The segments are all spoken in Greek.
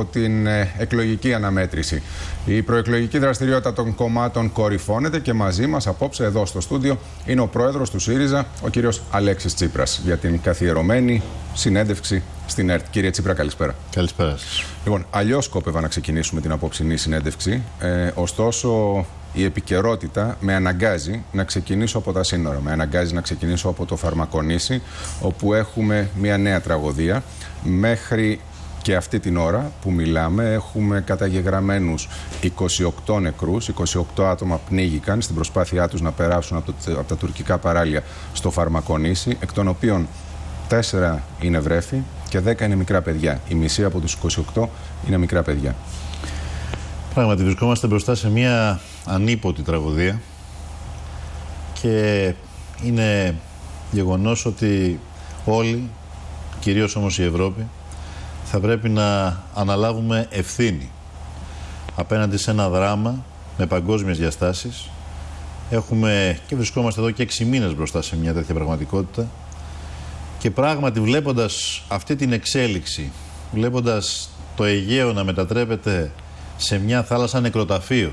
από την ε, εκλογική αναμέτρηση. Η προεκλογική δραστηριότητα των κομμάτων κορυφώνεται και μαζί μας απόψε εδώ στο στούντιο είναι ο πρόεδρος του ΣΥΡΙΖΑ, ο κύριος Αλέξης Τσίπρας, για την καθιερωμένη συνέντευξη στην ΕΡΤ. Κύριε Τσίπρα, καλησπέρα. Καλησπέρα σας. Λοιπόν, αλλιώς σκόπευα να ξεκινήσουμε την απόψινή συνέντευξη. Ε, ωστόσο, η επικαιρότητα με αναγκάζει να ξεκινήσω από τα σύνορα. Με αναγκάζει να ξεκινήσω από το Φαρμακονήσι, όπου έχουμε μια νέα τραγωδία. Μέχρι και αυτή την ώρα που μιλάμε έχουμε καταγεγραμμένους 28 νεκρούς, 28 άτομα πνίγηκαν στην προσπάθειά τους να περάσουν από, το, από τα τουρκικά παράλια στο Φαρμακονήσι, εκ των οποίων 4 είναι βρέφη και 10 είναι μικρά παιδιά. Η μισή από τους 28 είναι μικρά παιδιά. Πράγματι βρισκόμαστε μπροστά σε μια ανίποτη τραγωδία και είναι γεγονός ότι όλοι, κυρίως όμως η Ευρώπη, θα πρέπει να αναλάβουμε ευθύνη απέναντι σε ένα δράμα με παγκόσμιες διαστάσεις. Έχουμε και βρισκόμαστε εδώ και έξι μήνες μπροστά σε μια τέτοια πραγματικότητα και πράγματι βλέποντας αυτή την εξέλιξη, βλέποντας το Αιγαίο να μετατρέπεται σε μια θάλασσα νεκροταφείο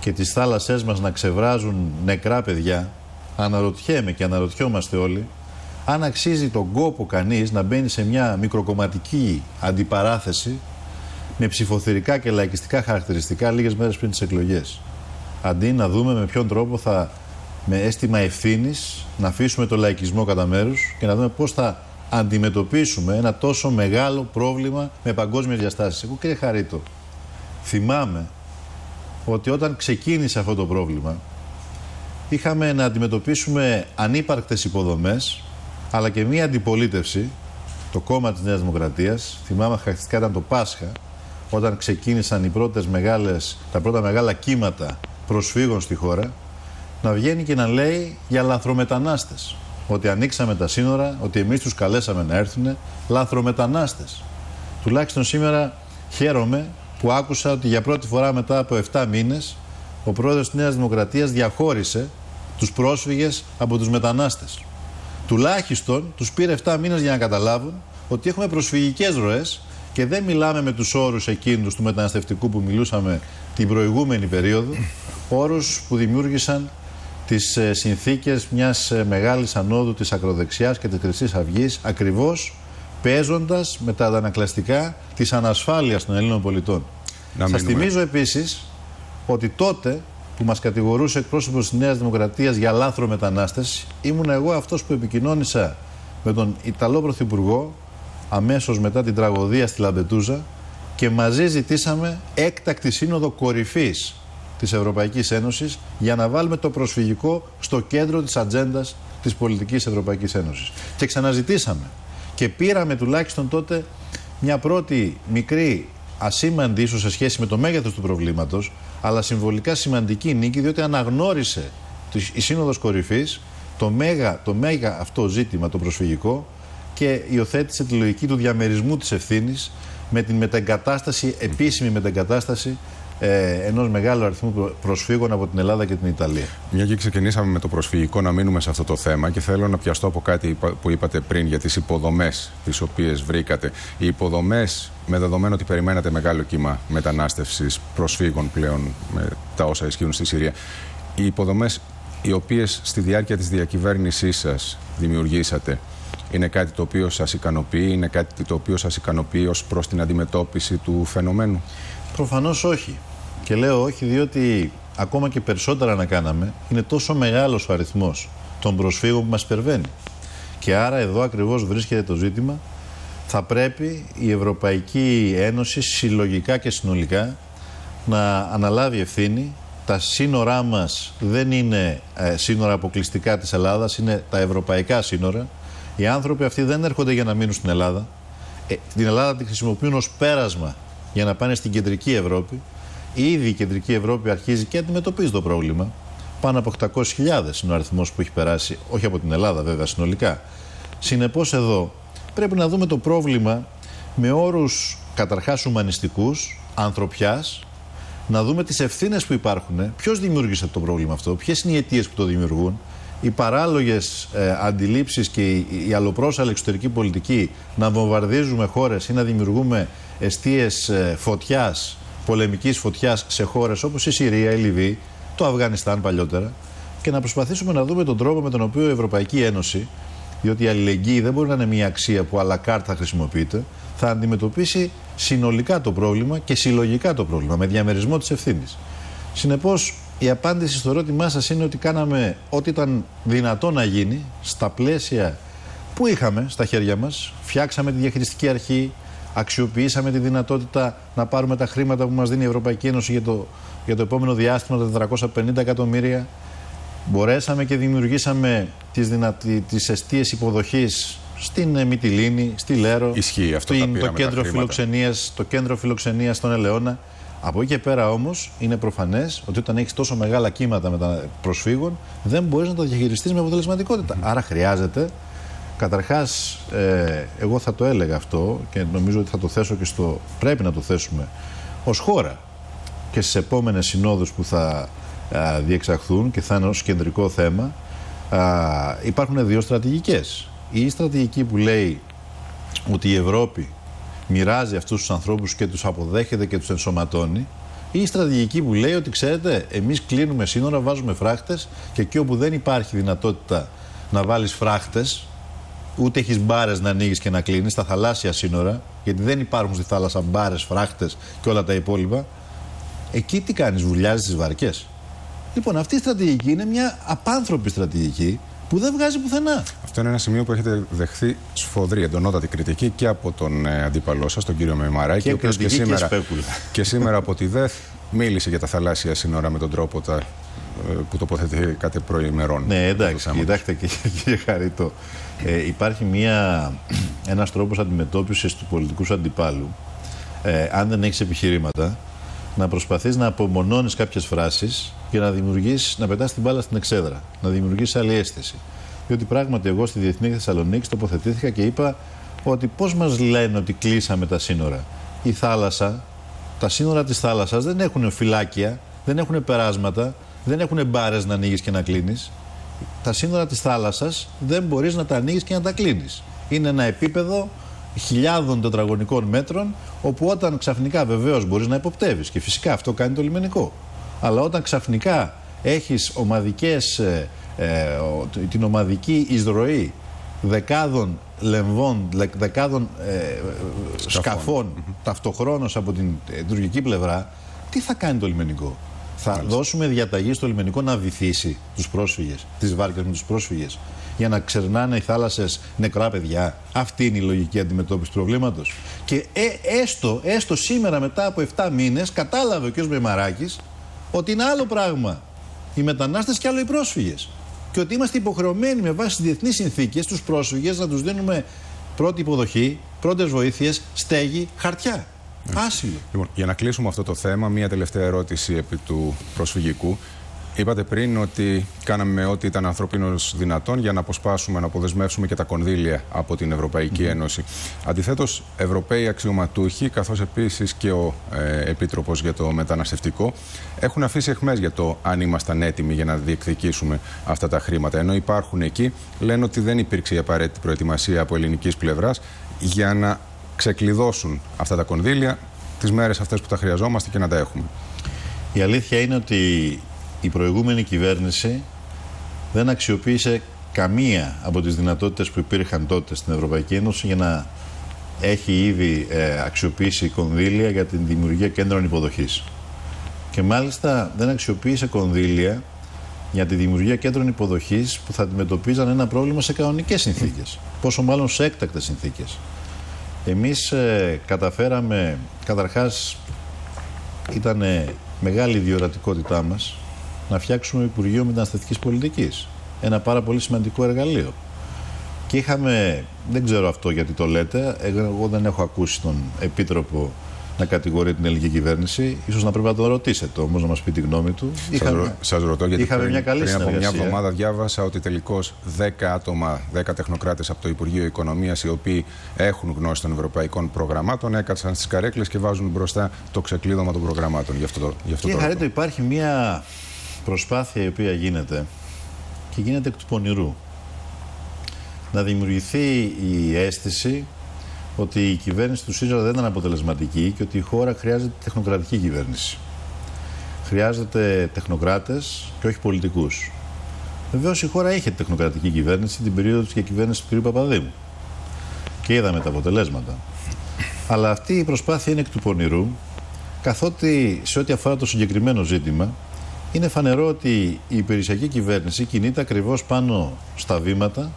και τις θάλασσές μας να ξεβράζουν νεκρά παιδιά, αναρωτιέμαι και αναρωτιόμαστε όλοι, αν αξίζει τον κόπο κανείς να μπαίνει σε μια μικροκομματική αντιπαράθεση με ψηφοθερικά και λαϊκιστικά χαρακτηριστικά λίγες μέρες πριν τις εκλογές. Αντί να δούμε με ποιον τρόπο θα, με αίσθημα ευθύνης, να αφήσουμε το λαϊκισμό κατά μέρους και να δούμε πώς θα αντιμετωπίσουμε ένα τόσο μεγάλο πρόβλημα με παγκόσμια διαστάσεις. Εγώ κύριε Χαρίτο, θυμάμαι ότι όταν ξεκίνησε αυτό το πρόβλημα είχαμε να αντιμετωπίσουμε ανύπαρκτες υποδομές αλλά και μία αντιπολίτευση, το κόμμα της Νέας Δημοκρατίας, θυμάμαι χαρακτηριστικά ήταν το Πάσχα, όταν ξεκίνησαν οι πρώτες μεγάλες, τα πρώτα μεγάλα κύματα προσφύγων στη χώρα, να βγαίνει και να λέει για λαθρομετανάστες. Ότι ανοίξαμε τα σύνορα, ότι εμείς τους καλέσαμε να έρθουν λαθρομετανάστες. Τουλάχιστον σήμερα χαίρομαι που άκουσα ότι για πρώτη φορά μετά από 7 μήνες ο πρόεδρος της Νέας Δημοκρατίας διαχώρισε τους πρόσφυγες από τους μετανάστες τουλάχιστον τους πήρε 7 μήνες για να καταλάβουν ότι έχουμε προσφυγικές ροές και δεν μιλάμε με τους όρους εκείνους του μεταναστευτικού που μιλούσαμε την προηγούμενη περίοδο, όρους που δημιούργησαν τις ε, συνθήκες μιας ε, μεγάλης ανόδου της ακροδεξιάς και της Χρυσής Αυγής, ακριβώς παίζοντας με τα αντανακλαστικά της ανασφάλειας των Ελλήνων πολιτών. Σας θυμίζω επίσης ότι τότε που μας κατηγορούσε εκπρόσωπος της Νέας Δημοκρατίας για λάθρο μετανάστες, ήμουν εγώ αυτός που επικοινώνησα με τον Ιταλό Πρωθυπουργό αμέσως μετά την τραγωδία στη Λαμπετούζα και μαζί ζητήσαμε έκτακτη σύνοδο κορυφής της Ευρωπαϊκής Ένωσης για να βάλουμε το προσφυγικό στο κέντρο της ατζέντας της πολιτικής Ευρωπαϊκής Ένωσης. Και ξαναζητήσαμε και πήραμε τουλάχιστον τότε μια πρώτη μικρή ασήμαντη ίσως σε σχέση με το μέγεθος του προβλήματος, αλλά συμβολικά σημαντική νίκη, διότι αναγνώρισε η Σύνοδος Κορυφής το μέγα, το μέγα αυτό ζήτημα, το προσφυγικό, και υιοθέτησε τη λογική του διαμερισμού της ευθύνης με την μετεγκατάσταση, επίσημη μετεγκατάσταση ε, ενός μεγάλου αριθμού προσφύγων από την Ελλάδα και την Ιταλία. Μια και ξεκινήσαμε με το προσφυγικό να μείνουμε σε αυτό το θέμα και θέλω να πιαστώ από κάτι που είπατε πριν για τις υποδομές τις οποίες βρήκατε. Οι υποδομές με δεδομένο ότι περιμένατε μεγάλο κύμα μετανάστευσης προσφύγων πλέον με τα όσα ισχύουν στη Συρία. Οι υποδομές οι οποίες στη διάρκεια της διακυβέρνησής σας δημιουργήσατε είναι κάτι το οποίο σας ικανοποιεί, είναι κάτι το οποίο σας ικανοποιεί ως προς την αντιμετώπιση του φαινομένου; Προφανώς όχι. Και λέω όχι διότι ακόμα και περισσότερα να κάναμε είναι τόσο μεγάλος ο αριθμός των προσφύγων που μας υπερβαίνει. Και άρα εδώ ακριβώς βρίσκεται το ζήτημα θα πρέπει η Ευρωπαϊκή Ένωση συλλογικά και συνολικά να αναλάβει ευθύνη. Τα σύνορά μας δεν είναι ε, σύνορα αποκλειστικά της Ελλάδας, είναι τα ευρωπαϊκά σύνορα. Οι άνθρωποι αυτοί δεν έρχονται για να μείνουν στην Ελλάδα. Ε, την Ελλάδα τη χρησιμοποιούν ως πέρασμα για να πάνε στην κεντρική Ευρώπη. Ήδη η κεντρική Ευρώπη αρχίζει και αντιμετωπίζει το πρόβλημα. Πάνω από 800.000 είναι ο αριθμός που έχει περάσει, όχι από την Ελλάδα βέβαια συνολικά. Συνεπώς εδώ πρέπει να δούμε το πρόβλημα με όρους καταρχάς ουμανιστικούς, ανθρωπιάς, να δούμε τις ευθύνες που υπάρχουν, ποιος δημιούργησε το πρόβλημα αυτό, ποιες είναι οι αιτίες που το δημιουργούν, οι παράλογες ε, αντιλήψεις και η, η αλλοπρόσαλη εξωτερική πολιτική να βομβαρδίζουμε χώρες ή να δημιουργούμε αιστείες ε, φωτιάς, πολεμικής φωτιάς σε χώρες όπως η Συρία, η Λιβύη, το Αφγανιστάν παλιότερα και να προσπαθήσουμε να δούμε τον τρόπο με τον οποίο η Ευρωπαϊκή Ένωση, διότι η αλληλεγγύη δεν μπορεί να είναι μια αξία που αλακάρτα θα χρησιμοποιείται, θα αντιμετωπίσει συνολικά το πρόβλημα και συλλογικά το πρόβλημα, με διαμερισμό της ευθύνης. Συνεπώς, η απάντηση στο ερώτημά σας είναι ότι κάναμε ό,τι ήταν δυνατό να γίνει στα πλαίσια που είχαμε στα χέρια μας. Φτιάξαμε τη διαχειριστική αρχή, αξιοποιήσαμε τη δυνατότητα να πάρουμε τα χρήματα που μας δίνει η Ευρωπαϊκή Ένωση για το, για το επόμενο διάστημα, τα 450 εκατομμύρια. Μπορέσαμε και δημιουργήσαμε τις, δυνατη, τις αιστείες υποδοχής στην ε, Μυτιλίνη, στη Λέρο, Ισχύει αυτό, στην, το, κέντρο φιλοξενίας, το κέντρο φιλοξενίας στον Ελαιώνα. Από εκεί και πέρα όμως είναι προφανές ότι όταν έχεις τόσο μεγάλα κύματα με προσφύγων, δεν μπορείς να τα διαχειριστείς με αποτελεσματικότητα. Άρα χρειάζεται. Καταρχάς, ε, εγώ θα το έλεγα αυτό και νομίζω ότι θα το θέσω και στο. Πρέπει να το θέσουμε ως χώρα και στις επόμενες συνόδους που θα α, διεξαχθούν και θα είναι ως κεντρικό θέμα. Α, υπάρχουν δύο στρατηγικές η στρατηγική που λέει ότι η Ευρώπη μοιράζει αυτούς τους ανθρώπους και τους αποδέχεται και τους ενσωματώνει ή η στρατηγική που λέει ότι ξέρετε εμείς κλείνουμε σύνορα, βάζουμε φράχτες και εκεί όπου δεν υπάρχει δυνατότητα να βάλεις φράχτες ούτε έχεις μπάρες να ανοίγεις και να κλείνεις στα θαλάσσια σύνορα γιατί δεν υπάρχουν στη θάλασσα μπάρες, φράχτες και όλα τα υπόλοιπα. Εκεί τι κάνεις, βουλιάζεις τις βαρκές. Λοιπόν αυτή η στρατηγική είναι μια απάνθρωπη στρατηγική που δεν βγάζει πουθενά. Αυτό είναι ένα σημείο που έχετε δεχθεί σφοδρή, εντονότατη κριτική και από τον ε, αντίπαλό σας, τον κύριο Μεμαράκη, και ο οποίος και σήμερα, και, και σήμερα από τη ΔΕΘ μίλησε για τα θαλάσσια σύνορα με τον τρόπο τα, ε, που τοποθετεί κάτι προημερών. Ναι, εντάξει, κοιτάξτε κύριε Χαρίτο, ε, υπάρχει μια, ένας τρόπος αντιμετώπισης του πολιτικού αντιπάλου, ε, αν δεν έχεις επιχειρήματα, να προσπαθείς να απομονώνεις κάποιες φράσεις και να δημιουργήσει, να πετάς την μπάλα στην εξέδρα, να δημιουργήσει άλλη αίσθηση. Διότι πράγματι εγώ στη Διεθνή Θεσσαλονίκη τοποθετήθηκα και είπα ότι πώς μας λένε ότι κλείσαμε τα σύνορα. Η θάλασσα, τα σύνορα της θάλασσας δεν έχουν φυλάκια, δεν έχουν περάσματα, δεν έχουν μπάρες να ανοίγεις και να κλείνεις. Τα σύνορα της θάλασσας δεν μπορείς να τα ανοίγεις και να τα κλείνεις. Είναι ένα επίπεδο χιλιάδων τετραγωνικών μέτρων, όπου όταν ξαφνικά βεβαίως μπορείς να υποπτεύεις. Και φυσικά αυτό κάνει το λιμενικό. Αλλά όταν ξαφνικά έχεις ομαδικές, ε, ε την ομαδική εισρωή δεκάδων λεμβών, δεκάδων ε, σκαφών ταυτοχρόνως από την ε, τουρκική πλευρά, τι θα κάνει το λιμενικό; Θα δώσουμε διαταγή στο λιμενικό να βυθίσει τους πρόσφυγες, τις βάρκες με τους πρόσφυγες, για να ξερνάνε οι θάλασσες νεκρά παιδιά. Αυτή είναι η λογική αντιμετώπιση του προβλήματος. Και έστω, έστω σήμερα μετά από 7 μήνες κατάλαβε ο κ. Μεμαράκης ότι είναι άλλο πράγμα οι μετανάστες και άλλο οι πρόσφυγες. Και ότι είμαστε υποχρεωμένοι με βάση τις διεθνείς συνθήκες τους πρόσφυγες να τους δίνουμε πρώτη υποδοχή, πρώτες βοήθειες, στέγη, χαρτιά. Ναι. Άσυλο. Λοιπόν, για να κλείσουμε αυτό το θέμα, μία τελευταία ερώτηση επί του προσφυγικού. Είπατε πριν ότι κάναμε ό,τι ήταν ανθρωπίνως δυνατόν για να αποσπάσουμε, να αποδεσμεύσουμε και τα κονδύλια από την Ευρωπαϊκή Ένωση. Αντιθέτως, Ευρωπαίοι αξιωματούχοι, καθώς επίσης και ο ε, Επίτροπος για το Μεταναστευτικό, έχουν αφήσει εχμέ για το αν ήμασταν έτοιμοι για να διεκδικήσουμε αυτά τα χρήματα. Ενώ υπάρχουν εκεί, λένε ότι δεν υπήρξε η απαραίτητη προετοιμασία από ελληνικής πλευράς για να ξεκλειδώσουν αυτά τα κονδύλια τις μέρες αυτές που τα χρειαζόμαστε και να τα έχουμε. Η αλήθεια είναι ότι η προηγούμενη κυβέρνηση δεν αξιοποίησε καμία από τις δυνατότητες που υπήρχαν τότε στην Ευρωπαϊκή Ένωση για να έχει ήδη ε, αξιοποιήσει κονδύλια για την δημιουργία κέντρων υποδοχής. Και μάλιστα δεν αξιοποίησε κονδύλια για τη δημιουργία κέντρων υποδοχής που θα αντιμετωπίζαν ένα πρόβλημα σε κανονικές συνθήκες, πόσο μάλλον σε έκτακτες συνθήκες. Εμείς ε, καταφέραμε, καταρχάς ήταν μεγάλη διορατικότητά μας να φτιάξουμε Υπουργείο Μεταναστευτικής Πολιτικής. Ένα πάρα πολύ σημαντικό εργαλείο. Και είχαμε, δεν ξέρω αυτό γιατί το λέτε, εγώ δεν έχω ακούσει τον Επίτροπο να κατηγορεί την ελληνική κυβέρνηση. σω να πρέπει να το ρωτήσετε όμως, να μας πει τη γνώμη του. Σας ρωτώ γιατί είχαμε πριν, μια καλή πριν από μια εβδομάδα διάβασα ότι τελικώς 10 άτομα, 10 τεχνοκράτες από το Υπουργείο Οικονομίας, οι οποίοι έχουν γνώση των ευρωπαϊκών προγραμμάτων, έκατσαν στις καρέκλες και βάζουν μπροστά το ξεκλείδωμα των προγραμμάτων. Γι' αυτό το, γι αυτό Κύριε Χαρέτο, υπάρχει μια προσπάθεια η οποία γίνεται και γίνεται εκ του πονηρού. Να δημιουργηθεί η αίσθηση ότι η κυβέρνηση του ΣΥΡΙΖΑ δεν ήταν αποτελεσματική και ότι η χώρα χρειάζεται τεχνοκρατική κυβέρνηση. Χρειάζεται τεχνοκράτες και όχι πολιτικούς. Βεβαίως η χώρα είχε τεχνοκρατική κυβέρνηση την περίοδο της κυβέρνηση του κ. Παπαδήμου. Και είδαμε τα αποτελέσματα. Αλλά αυτή η προσπάθεια είναι εκ του πονηρού, καθότι σε ό,τι αφορά το συγκεκριμένο ζήτημα, είναι φανερό ότι η υπηρεσιακή κυβέρνηση κινείται ακριβώς πάνω στα βήματα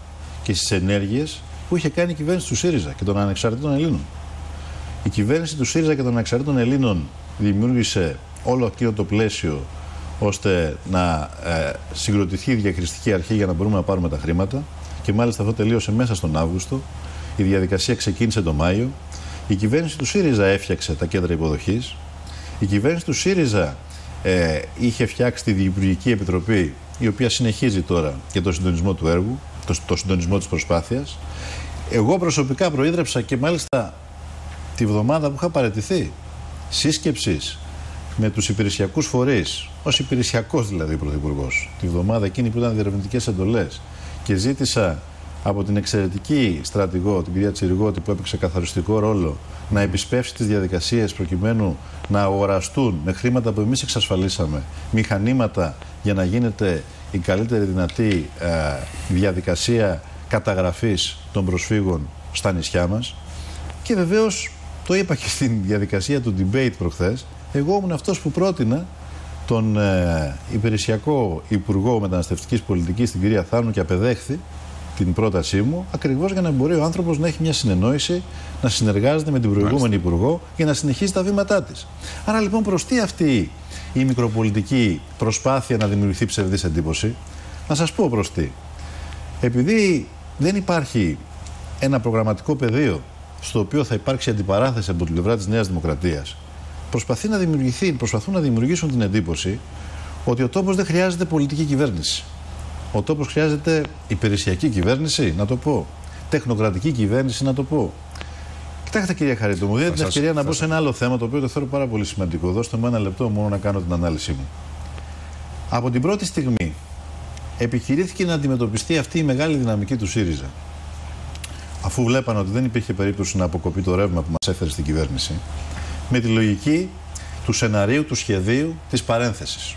και στις ενέργειες που είχε κάνει η κυβέρνηση του ΣΥΡΙΖΑ και των ανεξαρτήτων Ελλήνων. Η κυβέρνηση του ΣΥΡΙΖΑ και των ανεξαρτήτων Ελλήνων δημιούργησε όλο εκείνο το πλαίσιο ώστε να ε, συγκροτηθεί η διακριστική αρχή για να μπορούμε να πάρουμε τα χρήματα. Και μάλιστα αυτό τελείωσε μέσα στον Αύγουστο. Η διαδικασία ξεκίνησε τον Μάιο. Η κυβέρνηση του ΣΥΡΙΖΑ έφτιαξε τα κέντρα υποδοχής. Η κυβέρνηση του ΣΥΡΙΖΑ ε, είχε φτιάξει τη Διυπουργική Επιτροπή, η οποία συνεχίζει τώρα και το συντονισμό του έργου, το, το συντονισμό της προσπάθειας. Εγώ προσωπικά προείδρεψα και μάλιστα τη βδομάδα που είχα παραιτηθεί σύσκεψης με τους υπηρεσιακούς φορείς, ως υπηρεσιακός δηλαδή πρωθυπουργός, τη βδομάδα εκείνη που ήταν διερευνητικές εντολές και ζήτησα από την εξαιρετική στρατηγό, την κυρία Τσιριγότη, που έπαιξε καθαριστικό ρόλο, να επισπεύσει τις διαδικασίες προκειμένου να αγοραστούν με χρήματα που εμείς εξασφαλίσαμε μηχανήματα για να γίνεται η καλύτερη δυνατή ε, διαδικασία καταγραφής των προσφύγων στα νησιά μας και βεβαίως το είπα και στην διαδικασία του debate προχθές εγώ ήμουν αυτός που πρότεινα τον ε, υπηρεσιακό Υπουργό Μεταναστευτικής Πολιτικής την κυρία Θάνου και απεδέχθη την πρότασή μου ακριβώς για να μπορεί ο άνθρωπος να έχει μια συνεννόηση να συνεργάζεται με την προηγούμενη Υπουργό για να συνεχίσει τα βήματά της. Άρα λοιπόν προς τι αυτή η μικροπολιτική προσπάθεια να δημιουργηθεί ψευδής εντύπωση να σας πω προς τι. Επειδή δεν υπάρχει ένα προγραμματικό πεδίο στο οποίο θα υπάρξει αντιπαράθεση από την πλευρά της Νέας Δημοκρατίας, προσπαθεί να δημιουργηθεί, προσπαθούν να δημιουργήσουν την εντύπωση ότι ο τόπος δεν χρειάζεται πολιτική κυβέρνηση. Ο τόπος χρειάζεται υπηρεσιακή κυβέρνηση, να το πω. Τεχνοκρατική κυβέρνηση, να το πω. Κοιτάξτε, κυρία Χαρίτου, μου δίνετε την ευκαιρία να μπω σε ένα άλλο θέμα το οποίο το θεωρώ πάρα πολύ σημαντικό. Δώστε μου ένα λεπτό μόνο να κάνω την ανάλυση μου. Από την πρώτη στιγμή επιχειρήθηκε να αντιμετωπιστεί αυτή η μεγάλη δυναμική του ΣΥΡΙΖΑ. Αφού βλέπανε ότι δεν υπήρχε περίπτωση να αποκοπεί το ρεύμα που μας έφερε στην κυβέρνηση, με τη λογική του σεναρίου, του σχεδίου, της παρένθεσης.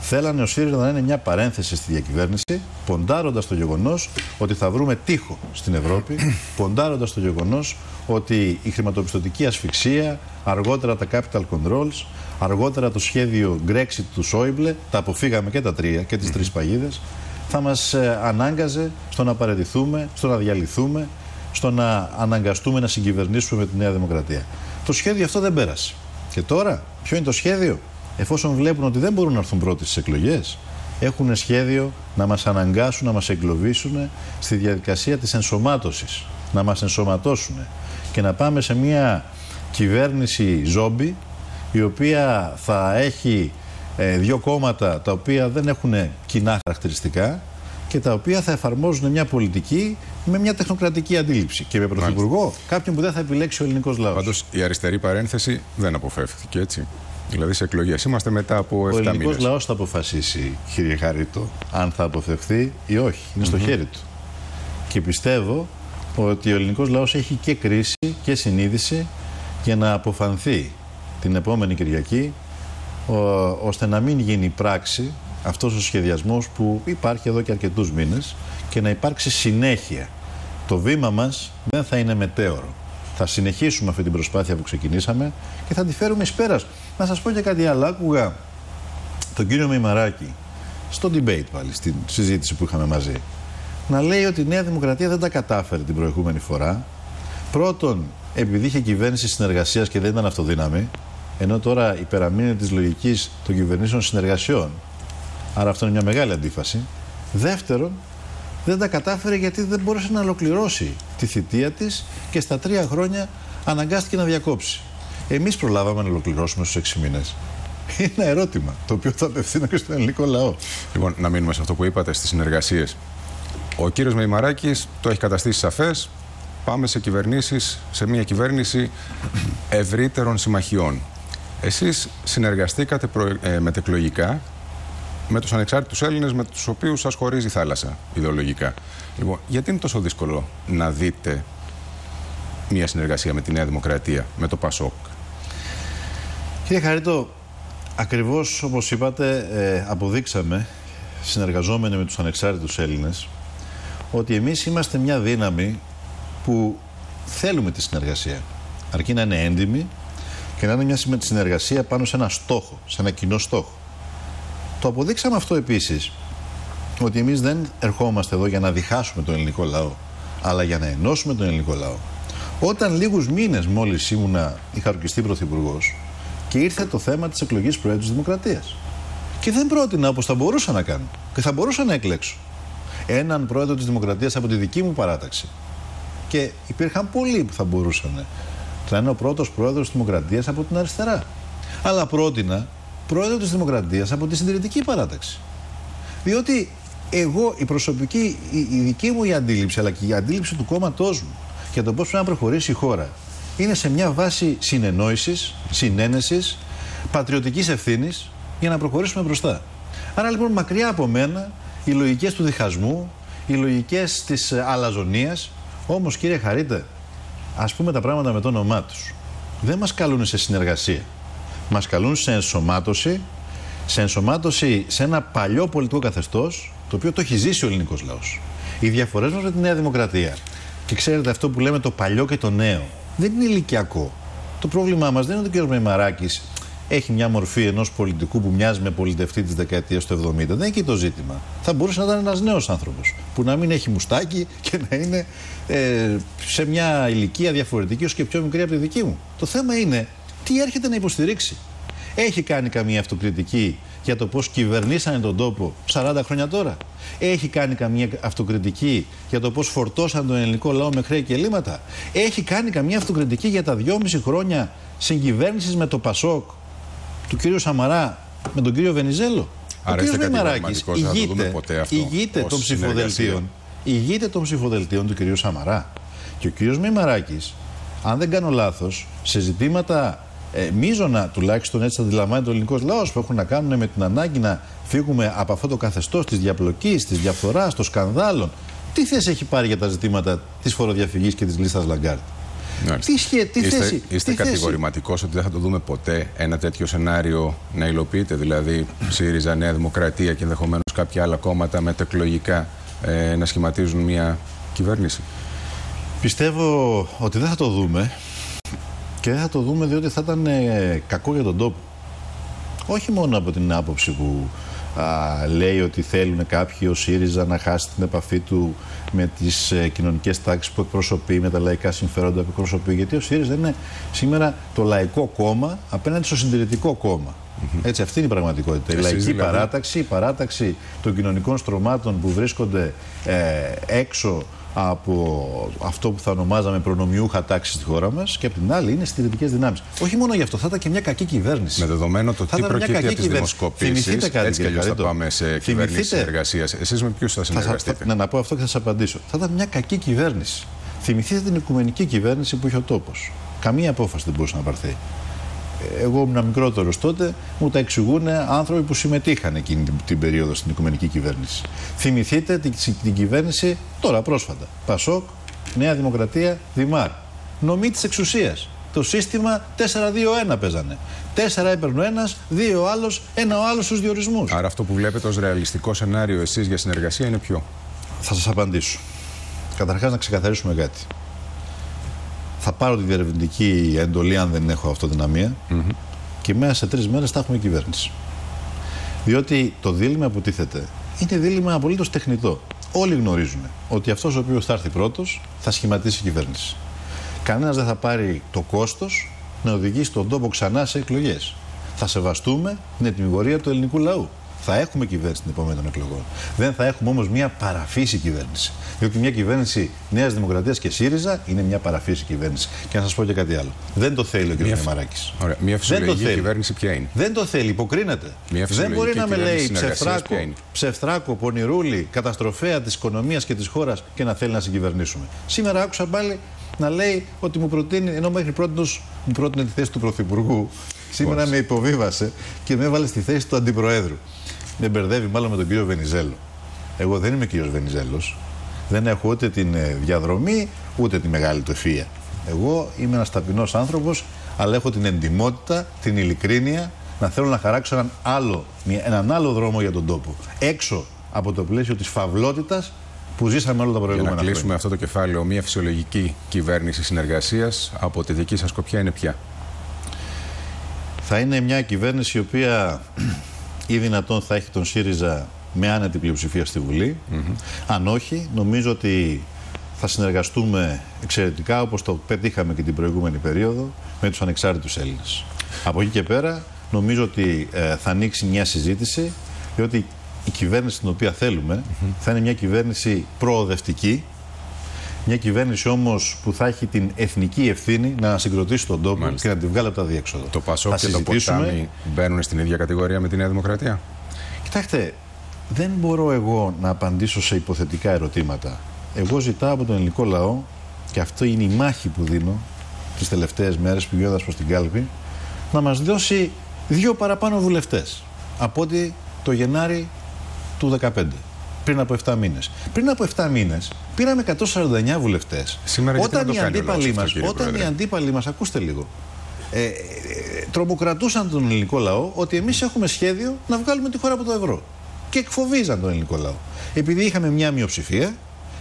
Θέλανε ο ΣΥΡΙΖΑ να είναι μια παρένθεση στη διακυβέρνηση, ποντάροντας το γεγονός ότι θα βρούμε τείχο στην Ευρώπη, ποντάροντας το γεγονός ότι η χρηματοπιστωτική ασφυξία, αργότερα τα capital controls, αργότερα το σχέδιο Brexit του Σόιμπλε, τα αποφύγαμε και τα τρία και τις τρεις παγίδες, θα μας ε, ανάγκαζε στο να παραιτηθούμε, στο να διαλυθούμε, στο να αναγκαστούμε να συγκυβερνήσουμε με τη Νέα Δημοκρατία. Το σχέδιο αυτό δεν πέρασε. Και τώρα, ποιο είναι το σχέδιο, εφόσον βλέπουν ότι δεν μπορούν να έρθουν πρώτοι στις εκλογές, έχουν σχέδιο να μας αναγκάσουν, να μας εγκλωβίσουν στη διαδικασία της ενσωμάτωσης, να μας ενσωματώσουν και να πάμε σε μια κυβέρνηση ζόμπι η οποία θα έχει ε, δύο κόμματα τα οποία δεν έχουν κοινά χαρακτηριστικά και τα οποία θα εφαρμόζουν μια πολιτική με μια τεχνοκρατική αντίληψη και με πρωθυπουργό κάποιον που δεν θα επιλέξει ο ελληνικός λαός. Πάντως η αριστερή παρένθεση δεν αποφεύθηκε έτσι. Δηλαδή σε εκλογές είμαστε μετά από 7 μήνε. Ο ελληνικό λαός θα αποφασίσει, κύριε Χαρίτο, αν θα αποφευθεί ή όχι. Είναι στο χέρι του. Και πιστεύω ότι ο ελληνικός λαός έχει και κρίση και συνείδηση για να αποφανθεί την επόμενη Κυριακή ώστε να μην γίνει πράξη αυτός ο σχεδιασμός που υπάρχει εδώ και αρκετούς μήνες και να υπάρξει συνέχεια. Το βήμα μας δεν θα είναι μετέωρο. Θα συνεχίσουμε αυτή την προσπάθεια που ξεκινήσαμε και θα τη φέρουμε εις πέρας. Να σας πω και κάτι άλλο. Άκουγα τον κύριο Μημαράκη στο debate πάλι, στην συζήτηση που είχαμε μαζί, να λέει ότι η Νέα Δημοκρατία δεν τα κατάφερε την προηγούμενη φορά. Πρώτον, επειδή είχε κυβέρνηση συνεργασίας και δεν ήταν αυτοδύναμη, ενώ τώρα υπεραμείνει της λογικής των κυβερνήσεων συνεργασιών. Άρα αυτό είναι μια μεγάλη αντίφαση. Δεύτερον, δεν τα κατάφερε γιατί δεν μπόρεσε να ολοκληρώσει τη θητεία της και στα τρία χρόνια αναγκάστηκε να διακόψει. Εμείς προλάβαμε να ολοκληρώσουμε στους έξι μήνες. Είναι ένα ερώτημα το οποίο θα απευθύνω και στον ελληνικό λαό. Λοιπόν, να μείνουμε σε αυτό που είπατε στις συνεργασίες. Ο κύριος Μεϊμαράκης το έχει καταστήσει σαφές πάμε σε κυβερνήσεις, σε μια κυβέρνηση ευρύτερων συμμαχιών. Εσείς συνεργαστήκατε προ, ε, μετεκλογικά με τους ανεξάρτητους Έλληνες με τους οποίους σας χωρίζει η θάλασσα ιδεολογικά. Λοιπόν, γιατί είναι τόσο δύσκολο να δείτε μια συνεργασία με τη Νέα Δημοκρατία, με το ΠΑΣΟΚ; Κύριε Χαρίτο, ακριβώς όπως είπατε, ε, αποδείξαμε, συνεργαζόμενοι με τους ανεξάρτητους Έλληνες, ότι εμείς είμαστε μια δύναμη που θέλουμε τη συνεργασία. Αρκεί να είναι έντιμη και να είναι μια συνεργασία πάνω σε ένα στόχο, σε ένα κοινό στόχο. Το αποδείξαμε αυτό επίσης, ότι εμείς δεν ερχόμαστε εδώ για να διχάσουμε τον ελληνικό λαό, αλλά για να ενώσουμε τον ελληνικό λαό. Όταν λίγους μήνες μόλις ήμουνα είχα ορκιστεί πρωθυπουργός και ήρθε το θέμα της εκλογής Προέδρου της Δημοκρατίας. Και δεν πρότεινα όπως θα μπορούσα να κάνω και θα μπορούσα να εκλέξω έναν πρόεδρο της Δημοκρατίας από τη δική μου παράταξη. Και υπήρχαν πολλοί που θα μπορούσαν να είναι ο πρώτος πρόεδρος της Δημοκρατίας από την αριστερά. Αλλά πρότεινα πρόεδρο της Δημοκρατίας από τη συντηρητική παράταξη. Διότι εγώ η προσωπική, η, η δική μου η αντίληψη, αλλά και η αντίληψη του κόμματός μου για το πώς πρέπει να προχωρήσει η χώρα είναι σε μια βάση συνεννόησης, συνένεσης, πατριωτικής ευθύνης για να προχωρήσουμε μπροστά. Άρα λοιπόν μακριά από μένα οι λογικές του διχασμού, οι λογικές της αλαζονίας, όμως κύριε Χαρίτε, ας πούμε τα πράγματα με το όνομά τους. Δεν μας καλούν σε συνεργασία. Μας καλούν σε ενσωμάτωση, σε ενσωμάτωση σε ένα παλιό πολιτικό καθεστώς, το οποίο το έχει ζήσει ο ελληνικός λαός. Οι διαφορές μας με τη Νέα Δημοκρατία. Και ξέρετε αυτό που λέμε το παλιό και το νέο. Δεν είναι ηλικιακό. Το πρόβλημά μας δεν είναι ότι ο κ. Μεϊμαράκη έχει μια μορφή ενός πολιτικού που μοιάζει με πολιτευτή της δεκαετίας του 70. Δεν είναι εκεί το ζήτημα. Θα μπορούσε να ήταν ένας νέος άνθρωπος που να μην έχει μουστάκι και να είναι ε, σε μια ηλικία διαφορετική ως και πιο μικρή από τη δική μου. Το θέμα είναι τι έρχεται να υποστηρίξει. Έχει κάνει καμία αυτοκριτική για το πώς κυβερνήσανε τον τόπο 40 χρόνια τώρα; Έχει κάνει καμία αυτοκριτική για το πώς φορτώσαν τον ελληνικό λαό με χρέη και ελλείμματα. Έχει κάνει καμία αυτοκριτική για τα δυόμιση χρόνια συγκυβέρνησης με το Πασόκ; Του κύριου Σαμαρά με τον κύριο Βενιζέλο. Άρα ο κ. Μημαράκη ηγείται, ηγείται των ψηφοδελτίων. Ηγείται των ψηφοδελτίων του κυρίου Σαμαρά. Και ο κύριος Μημαράκης, αν δεν κάνω λάθος, σε ζητήματα ε, μίζωνα, τουλάχιστον έτσι αντιλαμβάνεται ο ελληνικός λαός, που έχουν να κάνουν με την ανάγκη να φύγουμε από αυτό το καθεστώς της διαπλοκής, της διαφθοράς, των σκανδάλων. Τι θέση έχει πάρει για τα ζητήματα της φοροδιαφυγής και της λίστας Λαγκάρτ; Τι, σχέ, τι είστε, θέση. Είστε κατηγορηματικός ότι δεν θα το δούμε ποτέ ένα τέτοιο σενάριο να υλοποιείται, δηλαδή ΣΥΡΙΖΑ, Νέα Δημοκρατία και ενδεχομένως κάποια άλλα κόμματα μετεκλογικά ε, να σχηματίζουν μια κυβέρνηση. Πιστεύω ότι δεν θα το δούμε και δεν θα το δούμε διότι θα ήταν ε, κακό για τον τόπο. Όχι μόνο από την άποψη που α, λέει ότι θέλουν κάποιοι ο ΣΥΡΙΖΑ να χάσει την επαφή του με τις ε, κοινωνικές τάξεις που εκπροσωπεί, με τα λαϊκά συμφέροντα που εκπροσωπεί. Γιατί ο ΣΥΡΙΖΑ είναι σήμερα το λαϊκό κόμμα απέναντι στο συντηρητικό κόμμα. Έτσι, αυτή είναι η πραγματικότητα. η λαϊκή δηλαδή... παράταξη, η παράταξη των κοινωνικών στρωμάτων που βρίσκονται ε, έξω από αυτό που θα ονομάζαμε προνομιούχα τάξη στη χώρα μας και από την άλλη είναι στηρητικέ δυνάμεις. Όχι μόνο γι' αυτό, θα ήταν και μια κακή κυβέρνηση. Με δεδομένο το τι προκύπτει από τις δημοσκοπήσεις. Έτσι κι αλλιώς θα πάμε σε κυβέρνηση εργασίας. Εσείς με ποιους θα συνεργαστείτε; Θα, να, να πω αυτό και θα σας απαντήσω. Θα ήταν μια κακή κυβέρνηση. Θυμηθείτε την οικουμενική κυβέρνηση που είχε ο τόπος. Καμία απόφαση δεν μπορούσε να πάρθει εγώ ήμουν μικρότερος τότε, μου τα εξηγούν άνθρωποι που συμμετείχαν εκείνη την περίοδο στην οικουμενική κυβέρνηση. Θυμηθείτε την, την κυβέρνηση τώρα πρόσφατα. Πασόκ, Νέα Δημοκρατία, Δημάρ. Νομή της εξουσίας. Το σύστημα 4-2-1 παίζανε. Τέσσερα έπαιρνε ο ένας, δύο ο άλλος, ένα ο άλλος στους διορισμούς. Άρα αυτό που βλέπετε ως ρεαλιστικό σενάριο εσείς για συνεργασία είναι ποιο; Θα σας απαντήσω. Καταρχάς να ξεκαθαρίσουμε κάτι θα πάρω τη διερευνητική εντολή αν δεν έχω αυτοδυναμία mm -hmm. και μέσα σε τρεις μέρες θα έχουμε κυβέρνηση. Διότι το δίλημα που τίθεται είναι δίλημα απολύτως τεχνητό. Όλοι γνωρίζουν ότι αυτός ο οποίος θα έρθει πρώτος θα σχηματίσει κυβέρνηση. Κανένας δεν θα πάρει το κόστος να οδηγήσει τον τόπο ξανά σε εκλογές. Θα σεβαστούμε την ετοιμιγορία του ελληνικού λαού. Θα έχουμε κυβέρνηση την επόμενη των εκλογών. Δεν θα έχουμε όμως μια παραφύση κυβέρνηση. Διότι μια κυβέρνηση Νέας Δημοκρατίας και ΣΥΡΙΖΑ είναι μια παραφύση κυβέρνηση. Και να σας πω και κάτι άλλο. Δεν το θέλει ο κ. Μεμαράκη. Ωραία. Μια φυσιολογική κυβέρνηση ποια είναι; Δεν το θέλει, υποκρίνεται. Μια Δεν μπορεί να με λέει ψεφράκο, ψεφτράκο, πονηρούλη, καταστροφέα της οικονομίας και της χώρας και να θέλει να συγκυβερνήσουμε. Σήμερα άκουσα πάλι να λέει ότι μου προτείνει, ενώ μέχρι πρώτη μου πρότεινε τη θέση του Πρωθυπουργού, σήμερα με υποβίβασε και με έβαλε στη θέση του Αντιπροέδρου με μπερδεύει μάλλον με τον κύριο Βενιζέλο. Εγώ δεν είμαι κύριος Βενιζέλος. Δεν έχω ούτε την ε, διαδρομή, ούτε τη μεγάλη του ευφυα. Εγώ είμαι ένας ταπεινός άνθρωπος, αλλά έχω την εντυμότητα, την ειλικρίνεια να θέλω να χαράξω έναν άλλο, έναν άλλο δρόμο για τον τόπο. Έξω από το πλαίσιο της φαυλότητας που ζήσαμε όλα τα προηγούμενα χρόνια. Για να κλείσουμε αυτό το κεφάλαιο, μια φυσιολογική κυβέρνηση συνεργασίας από τη δική σας σκοπιά είναι ποια; Θα είναι μια κυβέρνηση η οποία ή δυνατόν θα έχει τον ΣΥΡΙΖΑ με άνετη πλειοψηφία στη Βουλή. Αν όχι, νομίζω ότι θα συνεργαστούμε εξαιρετικά όπως το πετύχαμε και την προηγούμενη περίοδο με τους ανεξάρτητους Έλληνες. Από εκεί και πέρα νομίζω ότι ε, θα ανοίξει μια συζήτηση διότι η κυβέρνηση την οποία θέλουμε θα είναι μια κυβέρνηση προοδευτική μια κυβέρνηση όμως που θα έχει την εθνική ευθύνη να συγκροτήσει τον τόπο και να την βγάλει από τα διέξοδο. Το Πασό και το Ποτάμι μπαίνουν στην ίδια κατηγορία με τη Νέα Δημοκρατία; Κοιτάξτε, δεν μπορώ εγώ να απαντήσω σε υποθετικά ερωτήματα. Εγώ ζητάω από τον ελληνικό λαό, και αυτό είναι η μάχη που δίνω τις τελευταίες μέρες πηγαίνοντα προς την κάλπη, να μας δώσει δύο παραπάνω βουλευτές από ότι το Γενάρη του 2015 πριν από 7 μήνες. Πριν από 7 μήνες πήραμε 149 βουλευτές. Όταν, οι αντίπαλοι μα, όταν οι αντίπαλοι μα, ακούστε λίγο, ε, ε, τρομοκρατούσαν τον ελληνικό λαό ότι εμείς έχουμε σχέδιο να βγάλουμε τη χώρα από το ευρώ. Και εκφοβίζαν τον ελληνικό λαό. Επειδή είχαμε μια μειοψηφία,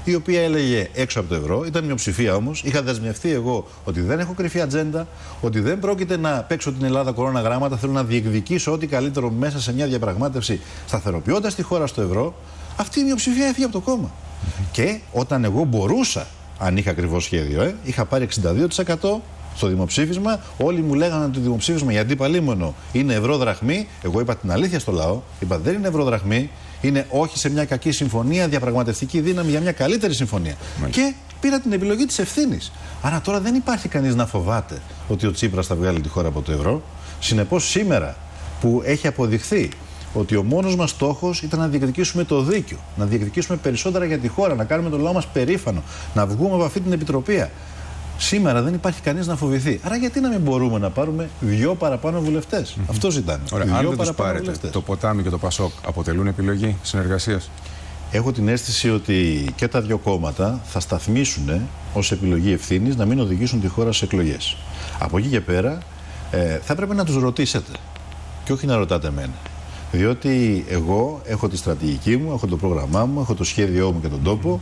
η οποία έλεγε έξω από το ευρώ. Ήταν μειοψηφία όμως. Είχα δεσμευτεί εγώ ότι δεν έχω κρυφή ατζέντα, ότι δεν πρόκειται να παίξω την Ελλάδα κορώνα γράμματα. Θέλω να διεκδικήσω ό,τι καλύτερο μέσα σε μια διαπραγμάτευση, σταθεροποιώντας τη χώρα στο ευρώ. Αυτή η μειοψηφία έφυγε από το κόμμα. Και όταν εγώ μπορούσα, αν είχα ακριβώς σχέδιο, ε, είχα πάρει 62% στο δημοψήφισμα. Όλοι μου λέγανε ότι το δημοψήφισμα για αντίπαλήμονο είναι ευρωδραχμή. Εγώ είπα την αλήθεια στο λαό. Είπα δεν είναι ευρωδραχμή. Είναι όχι σε μια κακή συμφωνία, διαπραγματευτική δύναμη για μια καλύτερη συμφωνία. Και πήρα την επιλογή της ευθύνης. Άρα τώρα δεν υπάρχει κανείς να φοβάται ότι ο Τσίπρας θα βγάλει τη χώρα από το ευρώ. Συνεπώς σήμερα που έχει αποδειχθεί ότι ο μόνος μας στόχος ήταν να διεκδικήσουμε το δίκιο, να διεκδικήσουμε περισσότερα για τη χώρα, να κάνουμε τον λαό μας περήφανο, να βγούμε από αυτή την επιτροπή. Σήμερα δεν υπάρχει κανείς να φοβηθεί. Άρα, γιατί να μην μπορούμε να πάρουμε δύο παραπάνω βουλευτές; Mm -hmm. Αυτό ζητάνε. Ωραία, αν δεν τους πάρετε, βουλευτές. το ποτάμι και το Πασόκ αποτελούν επιλογή συνεργασίας; Έχω την αίσθηση ότι και τα δύο κόμματα θα σταθμίσουν ως επιλογή ευθύνης να μην οδηγήσουν τη χώρα σε εκλογές. Από εκεί και πέρα ε, θα πρέπει να τους ρωτήσετε και όχι να ρωτάτε εμένα. Διότι εγώ έχω τη στρατηγική μου, έχω το πρόγραμμά μου, έχω το σχέδιό μου και τον τόπο.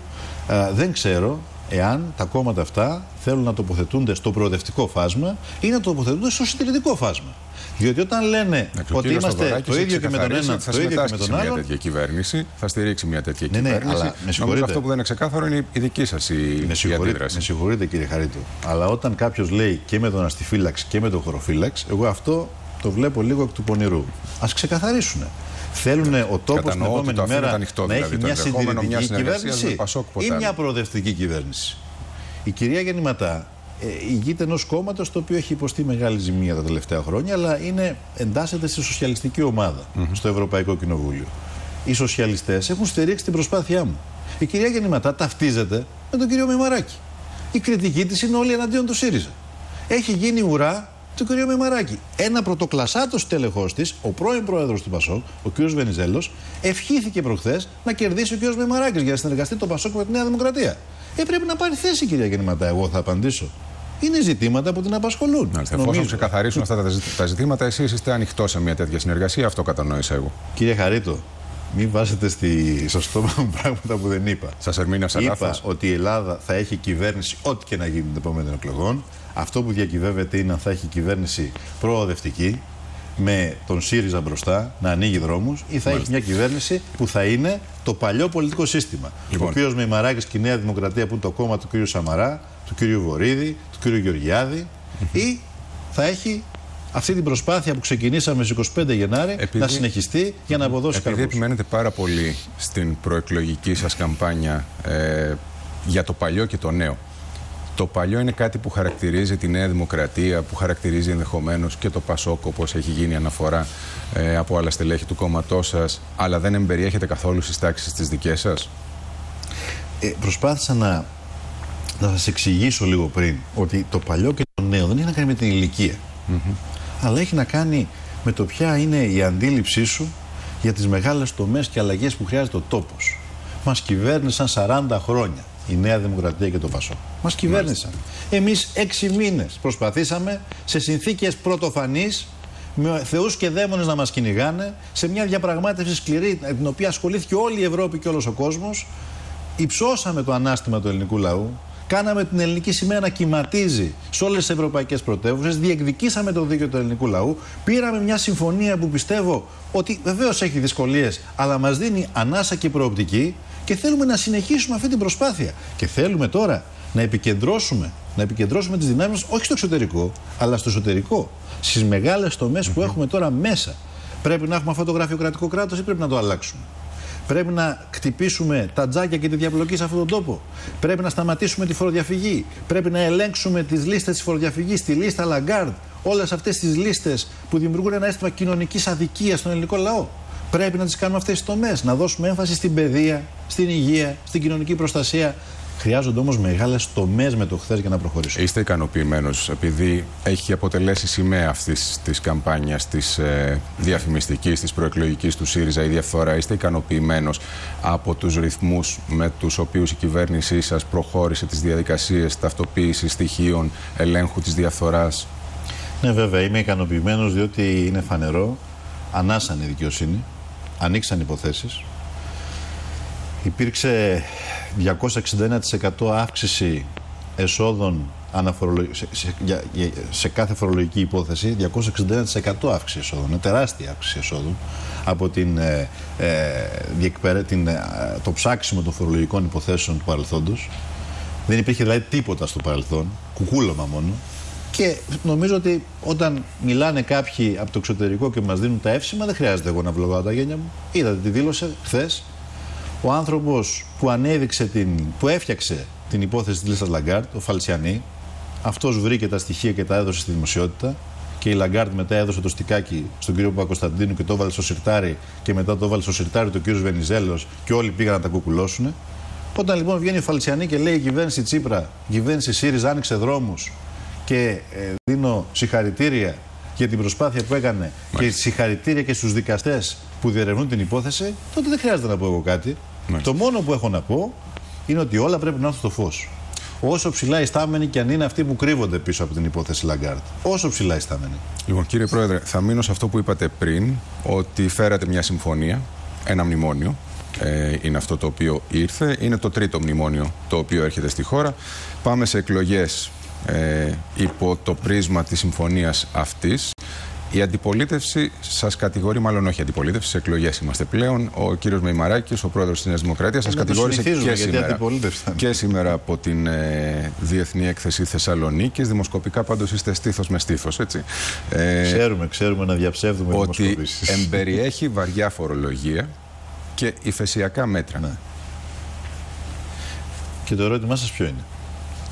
Ε, δεν ξέρω εάν τα κόμματα αυτά θέλουν να τοποθετούνται στο προοδευτικό φάσμα ή να τοποθετούνται στο συντηρητικό φάσμα. Διότι όταν λένε ότι είμαστε το ίδιο και με τον ένα, το ίδιο και με τον άλλο. Μια τέτοια κυβέρνηση, θα στηρίξει μια τέτοια ναι, ναι, κυβέρνηση. αλλά με συγχωρείτε. αυτό που δεν είναι ξεκάθαρο είναι η δική σας η, με η αντίδραση. Με συγχωρείτε κύριε Χαρίτου. Αλλά όταν κάποιος λέει και με τον αστιφύλαξ και με τον χωροφύλαξ, εγώ αυτό το βλέπω λίγο εκ του πονηρού. Α ξεκαθαρίσουν. Θέλουν ο τόπος την επόμενη μέρα ανοιχτό, να δηλαδή, έχει μια συντηρητική κυβέρνηση ή μια προοδευτική κυβέρνηση. Η κυρία Γεννηματά ε, ηγείται ενός κόμματος το οποίο έχει υποστεί μεγάλη ζημία τα τελευταία χρόνια, αλλά είναι, εντάσσεται στη σοσιαλιστική ομάδα στο Ευρωπαϊκό Κοινοβούλιο. Οι σοσιαλιστές έχουν στηρίξει την προσπάθειά μου. Η κυρία Γεννηματά ταυτίζεται με τον κύριο Μημαράκη. Η κριτική της είναι όλη εναντίον του ΣΥΡΙΖΑ. Έχει γίνει ουρά του κ. Μημαράκη. Ένα πρωτοκλασάτο τέλεχό τη, ο πρώην πρόεδρος του Πασόκ, ο κ. Βενιζέλος, ευχήθηκε προχθές να κερδίσει ο κ. Μημαράκης για να συνεργαστεί το Πασόκ με τη Νέα Δημοκρατία. Ε, πρέπει να πάρει θέση, κυρία Γεννηματά. Εγώ θα απαντήσω. Είναι ζητήματα που την απασχολούν. Μάλιστα, εφόσον ξεκαθαρίσουν αυτά τα ζητήματα, εσείς είστε ανοιχτό σε μια τέτοια συνεργασία. Αυτό κατανόησα εγώ. Κύριε Χαρίτο, μην βάζετε στη... στο στόμα μου πράγματα που δεν είπα. Σας ερμήνευσα λάθο. Είπα ότι η Ελλάδα θα έχει κυβέρνηση ό,τι και να γίνει την επόμενη εκλογών. Αυτό που διακυβεύεται είναι αν θα έχει κυβέρνηση προοδευτική, με τον ΣΥΡΙΖΑ μπροστά να ανοίγει δρόμους, ή θα έχει μια κυβέρνηση που θα είναι το παλιό πολιτικό σύστημα. Λοιπόν. Ο κ. Μημαράκης και η Νέα Δημοκρατία που είναι το κόμμα του κ. Σαμαρά, του κ. Βορύδη, του κ. Γεωργιάδη, ή θα έχει αυτή την προσπάθεια που ξεκινήσαμε στις 25 Γενάρη επειδή, να συνεχιστεί για να αποδώσει Επειδή καρπούς. επιμένετε πάρα πολύ στην προεκλογική σας καμπάνια ε, για το παλιό και το νέο. Το παλιό είναι κάτι που χαρακτηρίζει τη Νέα Δημοκρατία, που χαρακτηρίζει ενδεχομένως και το Πασόκ, όπω έχει γίνει αναφορά ε, από άλλα στελέχη του κόμματός σας, αλλά δεν εμπεριέχεται καθόλου στις τάξεις τη δική σας; Ε, προσπάθησα να, να σας εξηγήσω λίγο πριν ότι το παλιό και το νέο δεν έχει να κάνει με την ηλικία. Αλλά έχει να κάνει με το ποια είναι η αντίληψή σου για τις μεγάλες τομές και αλλαγές που χρειάζεται ο τόπος. Μας κυβέρνησαν 40 χρόνια. η Νέα Δημοκρατία και το Πασό. Μας κυβέρνησαν. Εμείς έξι μήνες προσπαθήσαμε σε συνθήκες πρωτοφανείς με θεούς και δαίμονες να μας κυνηγάνε, σε μια διαπραγμάτευση σκληρή, την οποία ασχολήθηκε όλη η Ευρώπη και όλος ο κόσμος. Υψώσαμε το ανάστημα του ελληνικού λαού. Κάναμε την ελληνική σημαία να κυματίζει σε όλες τις ευρωπαϊκές πρωτεύουσες. Διεκδικήσαμε το δίκαιο του ελληνικού λαού. Πήραμε μια συμφωνία που πιστεύω ότι βεβαίως έχει δυσκολίες, αλλά μας δίνει ανάσα και προοπτική και θέλουμε να συνεχίσουμε αυτή την προσπάθεια. Και θέλουμε τώρα να επικεντρώσουμε, να επικεντρώσουμε τις δυνάμεις μας όχι στο εξωτερικό, αλλά στο εσωτερικό. Στις μεγάλες τομές που έχουμε τώρα μέσα. Πρέπει να έχουμε αυτό το γραφειοκρατικό κράτος ή πρέπει να το αλλάξουμε. Πρέπει να χτυπήσουμε τα τζάκια και τη διαπλοκή σε αυτόν τον τόπο. Πρέπει να σταματήσουμε τη φοροδιαφυγή. Πρέπει να ελέγξουμε τις λίστες της φοροδιαφυγής, τη λίστα Lagarde, όλες αυτές τις λίστες που δημιουργούν ένα αίσθημα κοινωνικής αδικίας στον ελληνικό λαό. Πρέπει να τις κάνουμε αυτές τις τομές. Να δώσουμε έμφαση στην παιδεία, στην υγεία, στην κοινωνική προστασία. Χρειάζονται όμως μεγάλες τομές με το χθες για να προχωρήσουμε. Είστε ικανοποιημένος επειδή έχει αποτελέσει σημαία αυτής της καμπάνιας της ε, διαφημιστικής, της προεκλογικής του ΣΥΡΙΖΑ η διαφθορά; Είστε ικανοποιημένος από τους ρυθμούς με τους οποίους η κυβέρνησή σας προχώρησε τις διαδικασίες ταυτοποίησης στοιχείων ελέγχου της διαφθοράς; Ναι, βέβαια, είμαι ικανοποιημένος διότι είναι φανερό. Ανάσανε η δικαιοσύνη, ανοίξαν υποθέσεις. Υπήρξε 261% αύξηση εσόδων σε, σε, σε, κάθε φορολογική υπόθεση 261% αύξηση εσόδων. Είναι τεράστια αύξηση εσόδων από την, ε, ε, την, ε, το ψάξιμο των φορολογικών υποθέσεων του παρελθόντος. Δεν υπήρχε δηλαδή τίποτα στο παρελθόν, κουκούλωμα μόνο. Και νομίζω ότι όταν μιλάνε κάποιοι από το εξωτερικό και μας δίνουν τα εύσημα, δεν χρειάζεται εγώ να βλογάω τα γένια μου. Είδατε τι δήλωσε χθες ο άνθρωπος που ανέδειξε την, που έφτιαξε την υπόθεση της λίστας Λαγκάρτ, ο Φαλτσιανί, αυτός βρήκε τα στοιχεία και τα έδωσε στη δημοσιότητα και η Λαγκάρτ μετά έδωσε το στικάκι στον κύριο Παπακωνσταντίνου και το έβαλε στο συρτάρι και μετά το έβαλε στο συρτάρι ο κύριος Βενιζέλος και όλοι πήγαν να τα κουκουλώσουν. Όταν λοιπόν βγαίνει ο Φαλτσιανί και λέει η κυβέρνηση Τσίπρα, η κυβέρνηση ΣΥΡΙΖΑ άνοιξε δρόμους και ε, δίνω συγχαρητήρια για την προσπάθεια που έκανε και συγχαρητήρια και στους δικαστές που διερευνούν την υπόθεση, τότε δεν χρειάζεται να πω εγώ κάτι. Το μόνο που έχω να πω είναι ότι όλα πρέπει να έρθουν στο φως. Όσο ψηλά ιστάμενοι και αν είναι αυτοί που κρύβονται πίσω από την υπόθεση Λαγκάρτ. Όσο ψηλά ιστάμενοι. Λοιπόν, κύριε Πρόεδρε, θα μείνω σε αυτό που είπατε πριν, ότι φέρατε μια συμφωνία, ένα μνημόνιο. Ε, είναι αυτό το οποίο ήρθε. Είναι το τρίτο μνημόνιο το οποίο έρχεται στη χώρα. Πάμε σε εκλογές ε, υπό το πρίσμα της συμφωνίας αυτής. Η αντιπολίτευση σας κατηγορεί, μάλλον όχι αντιπολίτευση, σε εκλογές είμαστε πλέον. Ο κύριος Μεϊμαράκης, ο πρόεδρος της Νέας Δημοκρατίας, σας κατηγόρησε και σήμερα, και σήμερα από την ε, Διεθνή Έκθεση Θεσσαλονίκης. Δημοσκοπικά πάντως είστε στήθος με στήθος, έτσι. Ε, ξέρουμε, ξέρουμε να διαψεύδουμε Ότι εμπεριέχει βαριά φορολογία και ηφαισιακά μέτρα. Ναι. Και το ερώτημά σας ποιο είναι;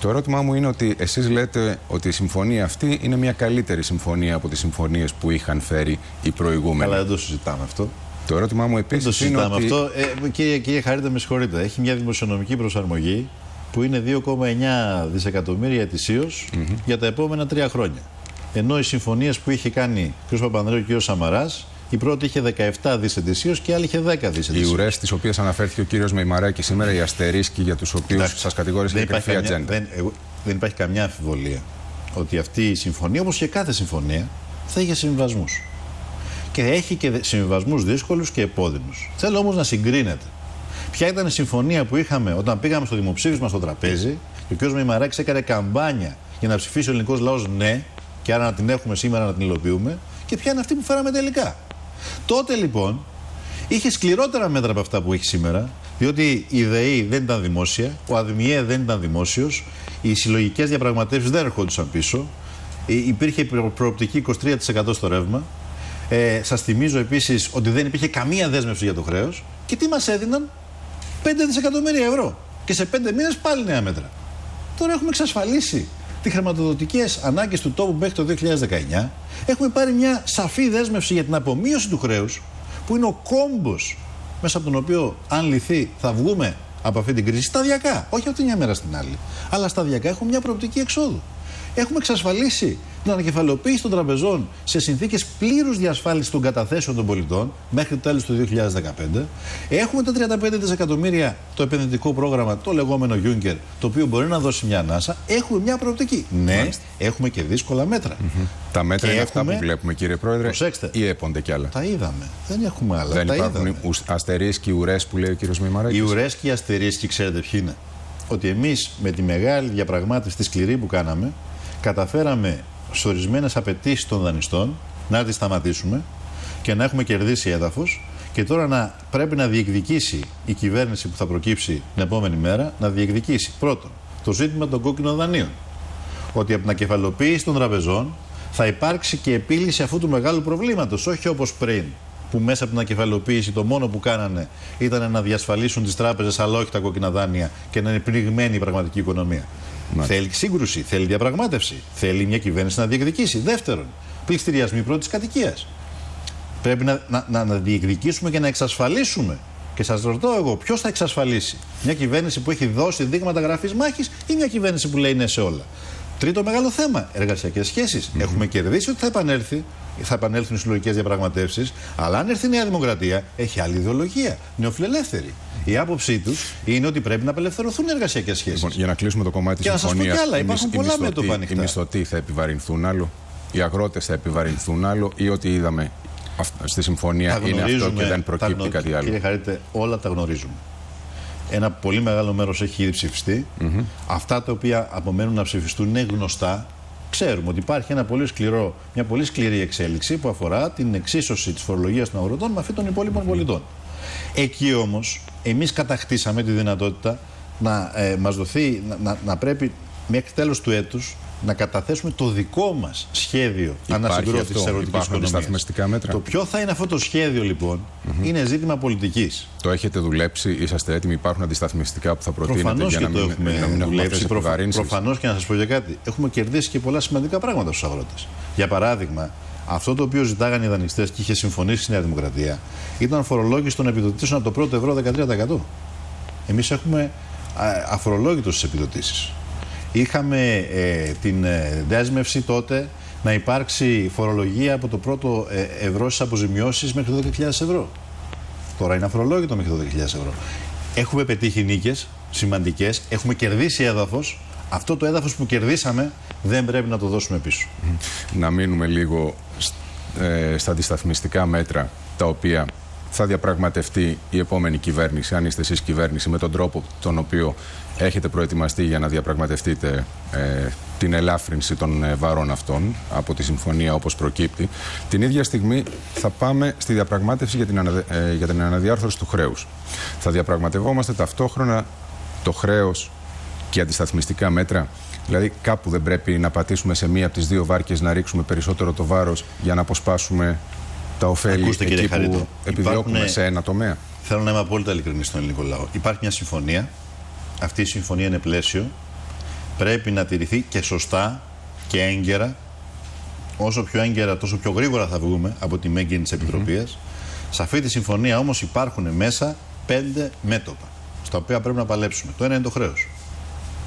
Το ερώτημά μου είναι ότι εσείς λέτε ότι η συμφωνία αυτή είναι μια καλύτερη συμφωνία από τις συμφωνίες που είχαν φέρει οι προηγούμενοι. Αλλά δεν το συζητάμε αυτό. Το ερώτημά μου επίσης δεν το συζητάμε είναι ότι... αυτό. Ε, κύριε, κύριε Χαρίτα, με συγχωρείτε. Έχει μια δημοσιονομική προσαρμογή που είναι 2,9 δισεκατομμύρια ετησίως mm -hmm. για τα επόμενα τρία χρόνια. Ενώ οι συμφωνίες που είχε κάνει ο κ. Παπανδρέου και ο κ. Σαμαράς η πρώτη είχε 17 δις ετησίως και η άλλη είχε 10 δις ετησίως. Οι ουρές τις οποίες αναφέρθηκε ο κύριος Μεϊμαράκης σήμερα, οι αστερίσκοι για τους οποίους σας κατηγόρησε για κρυφή ατζέντα. Δεν, δεν υπάρχει καμιά αμφιβολία ότι αυτή η συμφωνία, όπως και κάθε συμφωνία, θα είχε συμβιβασμού. Και έχει και συμβιβασμού δύσκολους και επώδυνους. Θέλω όμως να συγκρίνετε. Ποια ήταν η συμφωνία που είχαμε όταν πήγαμε στο δημοψήφισμα στο τραπέζι και ο κ. Μεϊμαράκης έκανε καμπάνια για να ψηφίσει ο ελληνικός λαός ναι, και άρα να την έχουμε σήμερα να την υλοποιούμε, και ποια είναι αυτή που φέραμε τελικά; Τότε λοιπόν είχε σκληρότερα μέτρα από αυτά που έχει σήμερα, διότι η ΔΕΗ δεν ήταν δημόσια, ο ΑΔΜΙΕ δεν ήταν δημόσιος, οι συλλογικές διαπραγματεύσεις δεν ερχόντουσαν πίσω, υπήρχε προοπτική 23% στο ρεύμα. Ε, Σας θυμίζω επίσης ότι δεν υπήρχε καμία δέσμευση για το χρέος και τι μας έδιναν; 5 δισεκατομμύρια ευρώ. Και σε 5 μήνες πάλι νέα μέτρα. Τώρα έχουμε εξασφαλίσει τι χρηματοδοτικές ανάγκες του τόπου μέχρι το 2019. Έχουμε πάρει μια σαφή δέσμευση για την απομείωση του χρέους, που είναι ο κόμπος μέσα από τον οποίο, αν λυθεί, θα βγούμε από αυτή την κρίση σταδιακά. Όχι από τη μια μέρα στην άλλη. Αλλά σταδιακά έχουμε μια προοπτική εξόδου. Έχουμε εξασφαλίσει την ανακεφαλαιοποίηση των τραπεζών σε συνθήκες πλήρους διασφάλισης των καταθέσεων των πολιτών μέχρι το τέλος του 2015. Έχουμε τα 35 δισεκατομμύρια το επενδυτικό πρόγραμμα, το λεγόμενο Juncker, το οποίο μπορεί να δώσει μια ανάσα. Έχουμε μια προοπτική. Ναι, έχουμε και δύσκολα μέτρα. Τα μέτρα και είναι έχουμε... αυτά που βλέπουμε, κύριε Πρόεδρε. Προσέξτε. Ή έπονται κι άλλα; Τα είδαμε. Δεν έχουμε άλλα. Δεν τα υπάρχουν αστερίσκοι ουρές που λέει ο κύριος Μημαράκης; Οι ουρές και οι αστερίσκοι, ξέρετε ποιοι είναι; Ότι εμείς με τη μεγάλη διαπραγμάτευση τη σκληρή που κάναμε, καταφέραμε σε ορισμένες απαιτήσεις των δανειστών να τις σταματήσουμε και να έχουμε κερδίσει έδαφος και τώρα να πρέπει να διεκδικήσει η κυβέρνηση που θα προκύψει την επόμενη μέρα να διεκδικήσει πρώτον το ζήτημα των κόκκινων δανείων. Ότι από την ακεφαλοποίηση των τραπεζών θα υπάρξει και επίλυση αυτού του μεγάλου προβλήματος, όχι όπως πριν που μέσα από την ακεφαλοποίηση το μόνο που κάνανε ήταν να διασφαλίσουν τις τράπεζες, αλλά όχι τα κόκκινα δάνεια και να είναι πνιγμένη η πραγματική οικονομία. Μάλιστα. Θέλει σύγκρουση, θέλει διαπραγμάτευση. Θέλει μια κυβέρνηση να διεκδικήσει. Δεύτερον, πληστηριασμοί πρώτης κατοικίας. Πρέπει να, να, να, να διεκδικήσουμε και να εξασφαλίσουμε. Και σας ρωτώ εγώ, ποιος θα εξασφαλίσει; Μια κυβέρνηση που έχει δώσει δείγματα γραφής μάχης ή μια κυβέρνηση που λέει ναι σε όλα; Τρίτο μεγάλο θέμα, εργασιακές σχέσεις. Mm -hmm. Έχουμε κερδίσει ότι θα επανέλθει θα επανέλθουν οι συλλογικές διαπραγματεύσεις. Αλλά αν έρθει η Νέα Δημοκρατία, έχει άλλη ιδεολογία. Νεοφιλελεύθερη. Η άποψή τους είναι ότι πρέπει να απελευθερωθούν οι εργασιακές σχέσεις. Λοιπόν, για να κλείσουμε το κομμάτι τη συμφωνία. Και να σας πω κι άλλα, υπάρχουν πολλά μέτωπα ανοιχτά. Οι μισθωτοί θα επιβαρυνθούν άλλο, οι αγρότες θα επιβαρυνθούν άλλο ή ό,τι είδαμε στη συμφωνία είναι αυτό και δεν προκύπτει κάτι άλλο. Κύριε Χαρίτε, όλα τα γνωρίζουμε. Ένα πολύ μεγάλο μέρος έχει ήδη ψηφιστεί. Mm -hmm. Αυτά τα οποία απομένουν να ψηφιστούν είναι γνωστά ξέρουμε ότι υπάρχει ένα πολύ σκληρό, μια πολύ σκληρή εξέλιξη που αφορά την εξίσωση της φορολογίας των αγροτών με αυτή των υπόλοιπων πολιτών. Εκεί όμως, εμείς κατακτήσαμε τη δυνατότητα να ε, μας δοθεί, να, να πρέπει μέχρι τέλος του έτους να καταθέσουμε το δικό μας σχέδιο ανασυγκρότησης της αγροτική οικονομίας. μέτρα. Το ποιο θα είναι αυτό το σχέδιο, λοιπόν, είναι ζήτημα πολιτικής. Το έχετε δουλέψει, είσαστε έτοιμοι, υπάρχουν αντισταθμιστικά που θα προτείνετε Προφανώς για να και το μην, έχουμε να μην δουλέψει. Προφανώς και να σας πω για κάτι. Έχουμε κερδίσει και πολλά σημαντικά πράγματα στους αγρότες. Για παράδειγμα, αυτό το οποίο ζητάγανε οι δανειστές και είχε συμφωνήσει η Νέα Δημοκρατία ήταν φορολόγηση των επιδοτήσεων από το πρώτο ευρώ 13%. Εμείς έχουμε αφορολόγητος στις επιδοτήσεις είχαμε ε, την ε, δέσμευση τότε να υπάρξει φορολογία από το πρώτο ε, ευρώ στις αποζημιώσεις μέχρι 12.000 ευρώ. Τώρα είναι αφορολόγητο μέχρι 12.000 ευρώ. Έχουμε πετύχει νίκες σημαντικές, έχουμε κερδίσει έδαφος. Αυτό το έδαφος που κερδίσαμε δεν πρέπει να το δώσουμε πίσω. Να μείνουμε λίγο ε, στα αντισταθμιστικά μέτρα τα οποία θα διαπραγματευτεί η επόμενη κυβέρνηση, αν είστε εσείς κυβέρνηση, με τον τρόπο τον οποίο έχετε προετοιμαστεί για να διαπραγματευτείτε ε, την ελάφρυνση των ε, βαρών αυτών από τη συμφωνία όπως προκύπτει. Την ίδια στιγμή θα πάμε στη διαπραγμάτευση για την, ε, για την αναδιάρθρωση του χρέους. Θα διαπραγματευόμαστε ταυτόχρονα το χρέος και αντισταθμιστικά μέτρα. Δηλαδή κάπου δεν πρέπει να πατήσουμε σε μία από τις δύο βάρκες να ρίξουμε περισσότερο το βάρος για να αποσπάσουμε τα ωφέλη Ακούστε, εκεί που επιδιώκουμε σε ένα τομέα. Θέλω να είμαι απόλυτα ειλικρινής στον ελληνικό λαό. Υπάρχει μια συμφωνία. Αυτή η συμφωνία είναι πλαίσιο. Πρέπει να τηρηθεί και σωστά και έγκαιρα. Όσο πιο έγκαιρα, τόσο πιο γρήγορα θα βγούμε από τη μέγενη της Επιτροπής. Σε αυτή τη συμφωνία όμως υπάρχουν μέσα πέντε μέτωπα στα οποία πρέπει να παλέψουμε. Το ένα είναι το χρέος.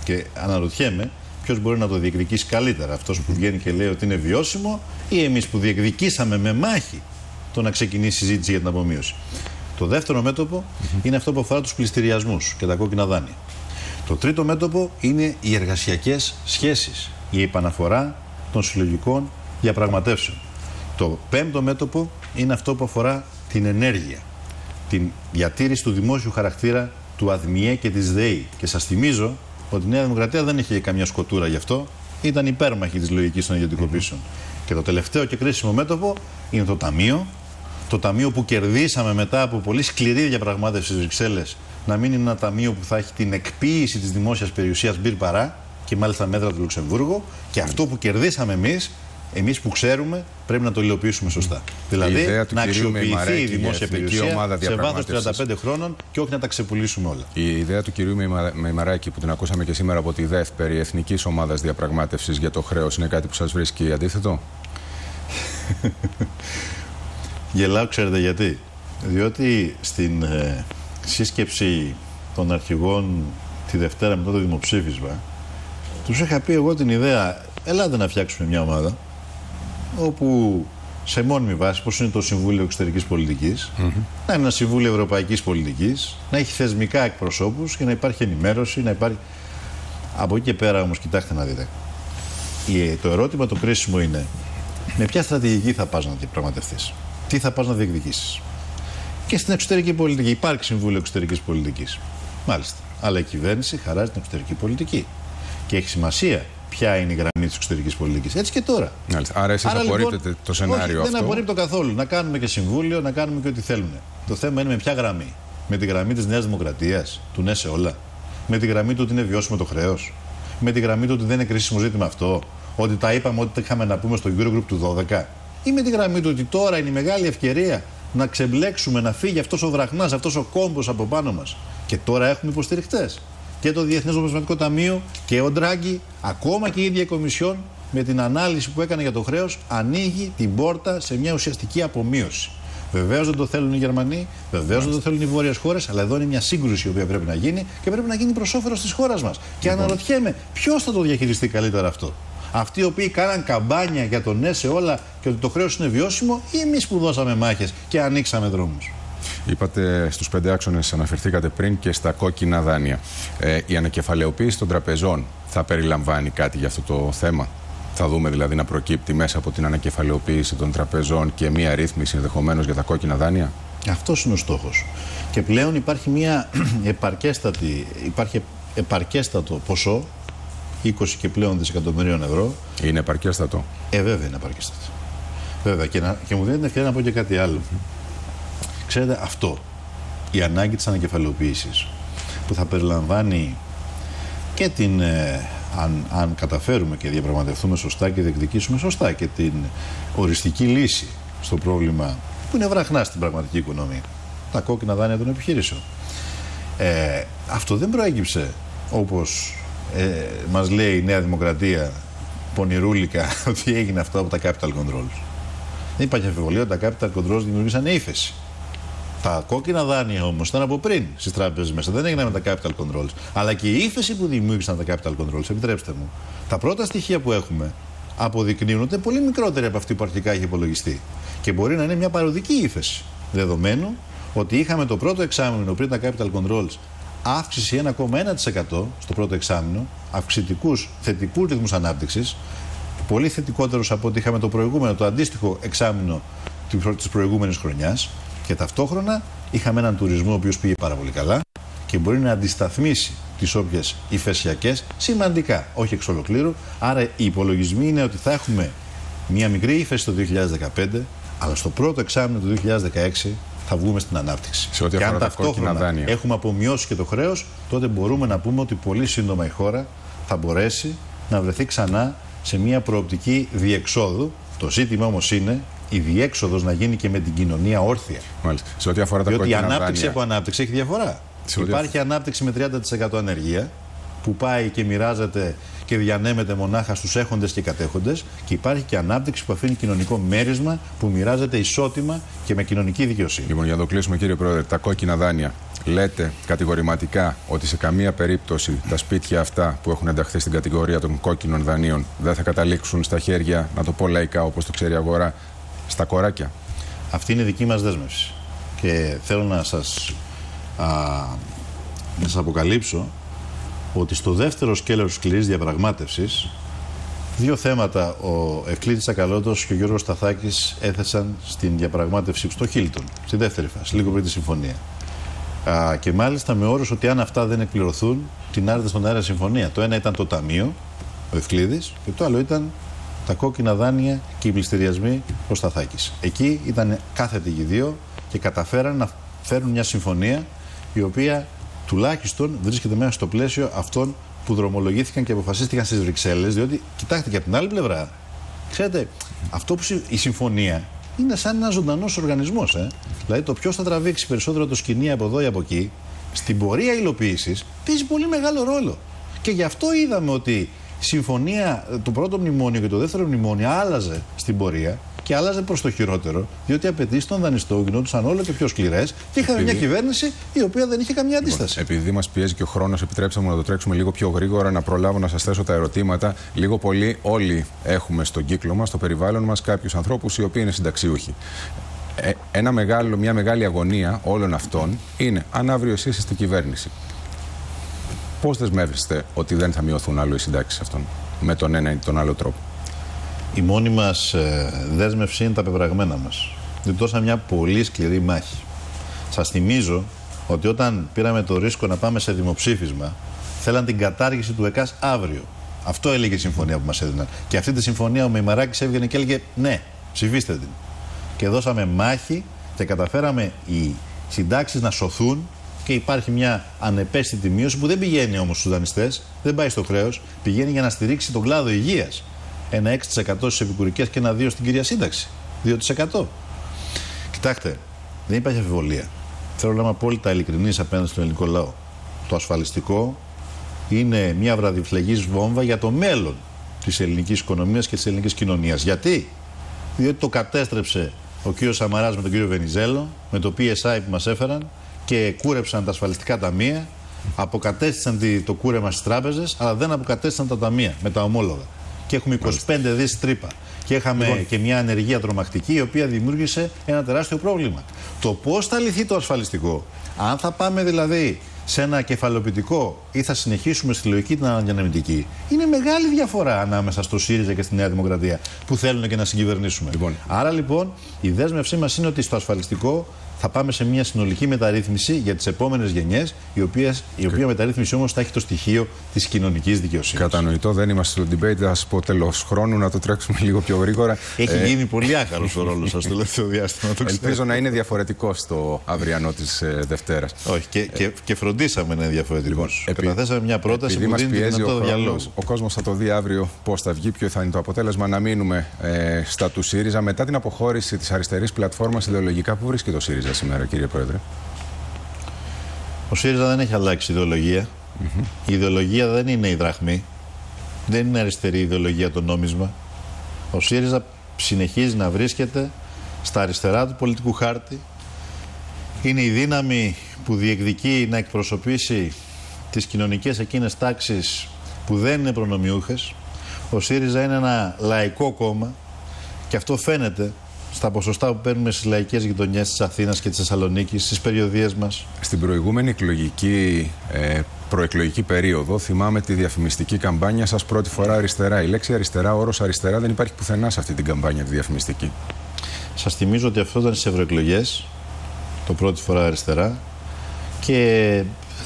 Και αναρωτιέμαι ποιος μπορεί να το διεκδικήσει καλύτερα. Αυτός που βγαίνει και λέει ότι είναι βιώσιμο ή εμείς που διεκδικήσαμε με μάχη το να ξεκινήσει η συζήτηση για την απομείωση. Το δεύτερο μέτωπο είναι αυτό που αφορά τους πληστηριασμούς και τα κόκκινα δάνεια. Το τρίτο μέτωπο είναι οι εργασιακές σχέσεις, η επαναφορά των συλλογικών διαπραγματεύσεων. Το πέμπτο μέτωπο είναι αυτό που αφορά την ενέργεια, την διατήρηση του δημόσιου χαρακτήρα του ΑΔΜΙΕ και της ΔΕΗ. Και σας θυμίζω ότι η Νέα Δημοκρατία δεν είχε καμιά σκοτούρα γι' αυτό, ήταν υπέρμαχη της λογικής των ιδιωτικοποιήσεων. Και το τελευταίο και κρίσιμο μέτωπο είναι το Ταμείο το ταμείο που κερδίσαμε μετά από πολύ σκληρή διαπραγμάτευση στις Βρυξέλλες να μην είναι ένα ταμείο που θα έχει την εκποίηση της δημόσιας περιουσίας μπυρ παρά και μάλιστα μέτρα του Λουξεμβούργου. Και αυτό που κερδίσαμε εμείς, εμείς που ξέρουμε, πρέπει να το υλοποιήσουμε σωστά. Δηλαδή να αξιοποιηθεί η δημόσια περιουσία σε βάθος 35 χρόνων και όχι να τα ξεπουλήσουμε όλα. Η ιδέα του κυρίου Μεϊμαράκη που την ακούσαμε και σήμερα από τη ΔΕΘ περί εθνικής ομάδας διαπραγμάτευσης για το χρέος είναι κάτι που σας βρίσκει αντίθετο; Γελάω, ξέρετε γιατί; Διότι στην ε, σύσκεψη των αρχηγών τη Δευτέρα μετά το δημοψήφισμα, τους είχα πει εγώ την ιδέα, ελάτε να φτιάξουμε μια ομάδα όπου σε μόνιμη βάση, πώ είναι το Συμβούλιο Εξωτερικής Πολιτικής, να είναι ένα Συμβούλιο Ευρωπαϊκής Πολιτικής, να έχει θεσμικά εκπροσώπους και να υπάρχει ενημέρωση, να υπάρχει. Από εκεί και πέρα όμως, κοιτάξτε να δείτε. Το ερώτημα το κρίσιμο είναι με ποια στρατηγική θα πας να διαπραγματευτείς, τι θα πας να διεκδικήσεις; Και στην εξωτερική πολιτική υπάρχει Συμβούλιο Εξωτερικής Πολιτικής. Μάλιστα. Αλλά η κυβέρνηση χαράζει την εξωτερική πολιτική. Και έχει σημασία ποια είναι η γραμμή της εξωτερικής πολιτικής. Έτσι και τώρα. Άρα, εσείς απορρίπτετε λοιπόν, το σενάριο όχι, αυτό. Δεν απορρίπτω καθόλου. Να κάνουμε και συμβούλιο, να κάνουμε και ό,τι θέλουν. Το θέμα είναι με ποια γραμμή. Με τη γραμμή της Νέας Δημοκρατίας, του ναι σε όλα. Με τη γραμμή του ότι είναι βιώσιμο το χρέος. Με τη γραμμή του ότι δεν είναι κρίσιμο ζήτημα αυτό. Ότι τα είπαμε ότι είχαμε να πούμε στο Eurogroup του 12. Ή με τη γραμμή του ότι τώρα είναι η μεγάλη ευκαιρία να ξεμπλέξουμε, να φύγει αυτός ο βραχνάς, αυτός ο κόμπος από πάνω μας. Και τώρα έχουμε υποστηριχτές και το Διεθνές Νομισματικό Ταμείο και ο Ντράγκη, ακόμα και η ίδια η Κομισιόν, με την ανάλυση που έκανε για το χρέος, ανοίγει την πόρτα σε μια ουσιαστική απομείωση. Βεβαίως δεν το θέλουν οι Γερμανοί, βεβαίως δεν το θέλουν οι βόρειες χώρες, αλλά εδώ είναι μια σύγκρουση η οποία πρέπει να γίνει και πρέπει να γίνει προς όφελος της χώρας μας. Και λοιπόν. αναρωτιέμαι, ποιος θα το διαχειριστεί καλύτερα αυτό; Αυτοί οι οποίοι κάναν καμπάνια για το ναι σε όλα και ότι το χρέος είναι βιώσιμο, ή εμείς που δώσαμε μάχες και ανοίξαμε δρόμους; Είπατε στους πέντε άξονες, αναφερθήκατε πριν και στα κόκκινα δάνεια. Ε, η ανακεφαλαιοποίηση των τραπεζών θα περιλαμβάνει κάτι για αυτό το θέμα; Θα δούμε δηλαδή να προκύπτει μέσα από την ανακεφαλαιοποίηση των τραπεζών και μία ρύθμιση ενδεχομένως για τα κόκκινα δάνεια; Αυτός είναι ο στόχος. Και πλέον υπάρχει μία επαρκέστατη, υπάρχει επαρκέστατο ποσό, 20 και πλέον δισεκατομμυρίων ευρώ. Είναι επαρκέστατο; Ε, βέβαια είναι επαρκέστατο. Βέβαια. Και, να, και μου δίνει την ευκαιρία να πω και κάτι άλλο. Ξέρετε, αυτό, η ανάγκη της ανακεφαλαιοποίησης, που θα περιλαμβάνει και την, ε, αν, αν καταφέρουμε και διαπραγματευτούμε σωστά και διεκδικήσουμε σωστά και την οριστική λύση στο πρόβλημα που είναι βραχνά στην πραγματική οικονομία, τα κόκκινα δάνεια των επιχειρήσεων. Ε, αυτό δεν προέκυψε όπως ε, μας λέει η Νέα Δημοκρατία πονηρούλικα ότι έγινε αυτό από τα capital controls. Δεν υπάρχει αμφιβολία ότι τα capital controls δημιουργήσαν ύφεση. Τα κόκκινα δάνεια όμως ήταν από πριν στις τράπεζες μέσα. Δεν έγιναν με τα capital controls. Αλλά και η ύφεση που δημιούργησαν τα capital controls, επιτρέψτε μου. Τα πρώτα στοιχεία που έχουμε αποδεικνύουν ότι είναι πολύ μικρότερη από αυτή που αρχικά έχει υπολογιστεί. Και μπορεί να είναι μια παροδική ύφεση. Δεδομένου ότι είχαμε το πρώτο εξάμεινο πριν τα capital controls αύξηση 1,1% στο πρώτο εξάμεινο, αυξητικούς θετικούς ρυθμούς ανάπτυξης, πολύ θετικότερους από ό,τι είχαμε το προηγούμενο, το αντίστοιχο εξάμεινο της προηγούμενης χρονιάς. Και ταυτόχρονα είχαμε έναν τουρισμό ο οποίος πήγε πάρα πολύ καλά και μπορεί να αντισταθμίσει τις όποιες υφεσιακές σημαντικά, όχι εξ ολοκλήρου. Άρα οι υπολογισμοί είναι ότι θα έχουμε μια μικρή ύφεση το 2015, αλλά στο πρώτο εξάμεινο του 2016 θα βγούμε στην ανάπτυξη. Σε ό,τι και αν ταυτόχρονα έχουμε απομειώσει και το χρέος, τότε μπορούμε να πούμε ότι πολύ σύντομα η χώρα θα μπορέσει να βρεθεί ξανά σε μια προοπτική διεξόδου. Το ζήτημα όμως είναι η διέξοδος να γίνει και με την κοινωνία όρθια. Μάλιστα. Σε ό,τι αφορά τα Διότι η ανάπτυξη δάνεια... από ανάπτυξη έχει διαφορά. Υπάρχει ανάπτυξη με 30% ανεργία που πάει και μοιράζεται και διανέμεται μονάχα στους έχοντες και κατέχοντες. Και υπάρχει και ανάπτυξη που αφήνει κοινωνικό μέρισμα που μοιράζεται ισότιμα και με κοινωνική δικαιοσύνη. Λοιπόν, για να το κλείσουμε, κύριε Πρόεδρε, τα κόκκινα δάνεια. Λέτε κατηγορηματικά ότι σε καμία περίπτωση τα σπίτια αυτά που έχουν ενταχθεί στην κατηγορία των κόκκινων δανείων δεν θα καταλήξουν στα χέρια, να το πω λαϊκά όπως το ξέρει η αγορά, στα κοράκια. Αυτή είναι δική μας δέσμευση. Και θέλω να σας, α, να σας αποκαλύψω ότι στο δεύτερο σκέλος σκληρής διαπραγμάτευσης δύο θέματα ο Ευκλήτης Ακαλώτος και ο Γιώργος Σταθάκης έθεσαν στην διαπραγμάτευση στο Χίλτον, στη δεύτερη φάση, λίγο πριν τη συμφωνία. Α, και μάλιστα με όρους ότι αν αυτά δεν εκπληρωθούν, την άρετε στον αέρα συμφωνία. Το ένα ήταν το Ταμείο, ο Ευκλήδης, και το άλλο ήταν τα κόκκινα δάνεια και οι πληστηριασμοί προς Σταθάκη. Εκεί ήταν κάθετοι οι δύο και καταφέραν να φέρουν μια συμφωνία η οποία τουλάχιστον βρίσκεται μέσα στο πλαίσιο αυτών που δρομολογήθηκαν και αποφασίστηκαν στις Βρυξέλλες. Διότι, κοιτάξτε και από την άλλη πλευρά, ξέρετε, αυτό που η συμφωνία είναι σαν ένας ζωντανός οργανισμός. Ε; Δηλαδή, το ποιος θα τραβήξει περισσότερο το σκηνή από εδώ ή από εκεί, στην πορεία υλοποίησης παίζει πολύ μεγάλο ρόλο. Και γι' αυτό είδαμε ότι συμφωνία, το πρώτο μνημόνιο και το δεύτερο μνημόνιο άλλαζε στην πορεία και άλλαζε προς το χειρότερο, διότι οι απαιτήσει των δανειστών γινόντουσαν όλο και πιο σκληρές και είχαμε μια κυβέρνηση η οποία δεν είχε καμία λοιπόν, αντίσταση. Λοιπόν, επειδή μας πιέζει και ο χρόνος, επιτρέψτε μου να το τρέξουμε λίγο πιο γρήγορα, να προλάβω να σας θέσω τα ερωτήματα. Λίγο πολύ όλοι έχουμε στον κύκλο μας, στο περιβάλλον μας, κάποιους ανθρώπους οι οποίοι είναι συνταξιούχοι. Ε, ένα μεγάλο, μια μεγάλη αγωνία όλων αυτών είναι αν αύριο εσείς είστε στην κυβέρνηση. Πώ δεσμεύεστε ότι δεν θα μειωθούν άλλο οι συντάξεις αυτών με τον ένα ή τον άλλο τρόπο. Η μόνη μας ε, δέσμευση είναι τα πεπραγμένα μας. Δεν δώσαμε μια πολύ σκληρή μάχη. Σας θυμίζω ότι όταν πήραμε το ρίσκο να πάμε σε δημοψήφισμα, θέλαν την κατάργηση του ΕΚΑΣ αύριο. Αυτό έλεγε η συμφωνία που μας έδιναν. Και αυτή τη συμφωνία ο Μεϊμαράκη έβγαινε και έλεγε ναι, ψηφίστε την. Και δώσαμε μάχη και καταφέραμε οι συντάξεις να σωθούν και υπάρχει μια ανεπαίσθητη μείωση που δεν πηγαίνει όμως στους δανειστές, δεν πάει στο χρέος, πηγαίνει για να στηρίξει τον κλάδο υγείας. Ένα 6% στις επικουρικές και ένα 2% στην κυρία σύνταξη. 2%. Κοιτάξτε, δεν υπάρχει αμφιβολία. Θέλω να είμαι απόλυτα ειλικρινής απέναντι στον ελληνικό λαό. Το ασφαλιστικό είναι μια βραδιφλεγής βόμβα για το μέλλον της ελληνικής οικονομίας και της ελληνικής κοινωνίας. Γιατί; Διότι το κατέστρεψε ο κύριος Σαμαράς με τον κύριο Βενιζέλο, με το PSI που μας έφεραν και κούρεψαν τα ασφαλιστικά ταμεία, αποκατέστησαν το κούρεμα στις τράπεζες, αλλά δεν αποκατέστησαν τα ταμεία με τα ομόλογα. Και έχουμε 25 δις τρύπα. Και είχαμε λοιπόν. και μια ανεργία τρομακτική, η οποία δημιούργησε ένα τεράστιο πρόβλημα. Το πώς θα λυθεί το ασφαλιστικό, αν θα πάμε δηλαδή σε ένα κεφαλοποιητικό ή θα συνεχίσουμε στη λογική την αναδιανεμητική, είναι μεγάλη διαφορά ανάμεσα στο ΣΥΡΙΖΑ και στη Νέα Δημοκρατία που θέλουν και να συγκυβερνήσουμε. Λοιπόν. Άρα λοιπόν η δέσμευσή μας είναι ότι στο ασφαλιστικό θα πάμε σε μια συνολική μεταρρύθμιση για τις επόμενες γενιές, η, οποία, η οποία μεταρρύθμιση όμως θα έχει το στοιχείο της κοινωνικής δικαιοσύνης. Κατανοητό, δεν είμαστε στο debate. Θα σα πω τέλος χρόνου να το τρέξουμε λίγο πιο γρήγορα. Έχει ε... γίνει πολύ άχαρο ο ρόλος σας το τελευταίο διάστημα. Το Ελπίζω να είναι διαφορετικό στο αυριανό της ε, Δευτέρας. Όχι, και, και, και φροντίσαμε να είναι διαφορετικός. Λοιπόν, επί... Καταθέσαμε μια πρόταση που δίνει πιέζει ο, χρόνος, ο κόσμος θα το δει αύριο πώς θα βγει, ποιο θα είναι το αποτέλεσμα. Να μείνουμε ε, στα του ΣΥΡΙΖΑ μετά την αποχώρηση της αριστερής πλατφόρμας ιδεολογικά που βρίσκεται ο ΣΥΡΙΖΑ; Σήμερα, κύριε Πρόεδρε. Ο ΣΥΡΙΖΑ δεν έχει αλλάξει ιδεολογία. Η ιδεολογία δεν είναι η δραχμή. Δεν είναι αριστερή ιδεολογία το νόμισμα. Ο ΣΥΡΙΖΑ συνεχίζει να βρίσκεται στα αριστερά του πολιτικού χάρτη. Είναι η δύναμη που διεκδικεί να εκπροσωπήσει τις κοινωνικές εκείνες τάξεις που δεν είναι προνομιούχες. Ο ΣΥΡΙΖΑ είναι ένα λαϊκό κόμμα και αυτό φαίνεται στα ποσοστά που παίρνουμε στις λαϊκές γειτονιές της Αθήνας και της Θεσσαλονίκης, στις περιοδίες μας. Στην προηγούμενη εκλογική, ε, προεκλογική περίοδο, θυμάμαι τη διαφημιστική καμπάνια σας πρώτη φορά αριστερά. Η λέξη αριστερά, ο όρος αριστερά δεν υπάρχει πουθενά σε αυτή την καμπάνια τη διαφημιστική. Σας θυμίζω ότι αυτό ήταν στις ευρωεκλογές, το πρώτη φορά αριστερά. Και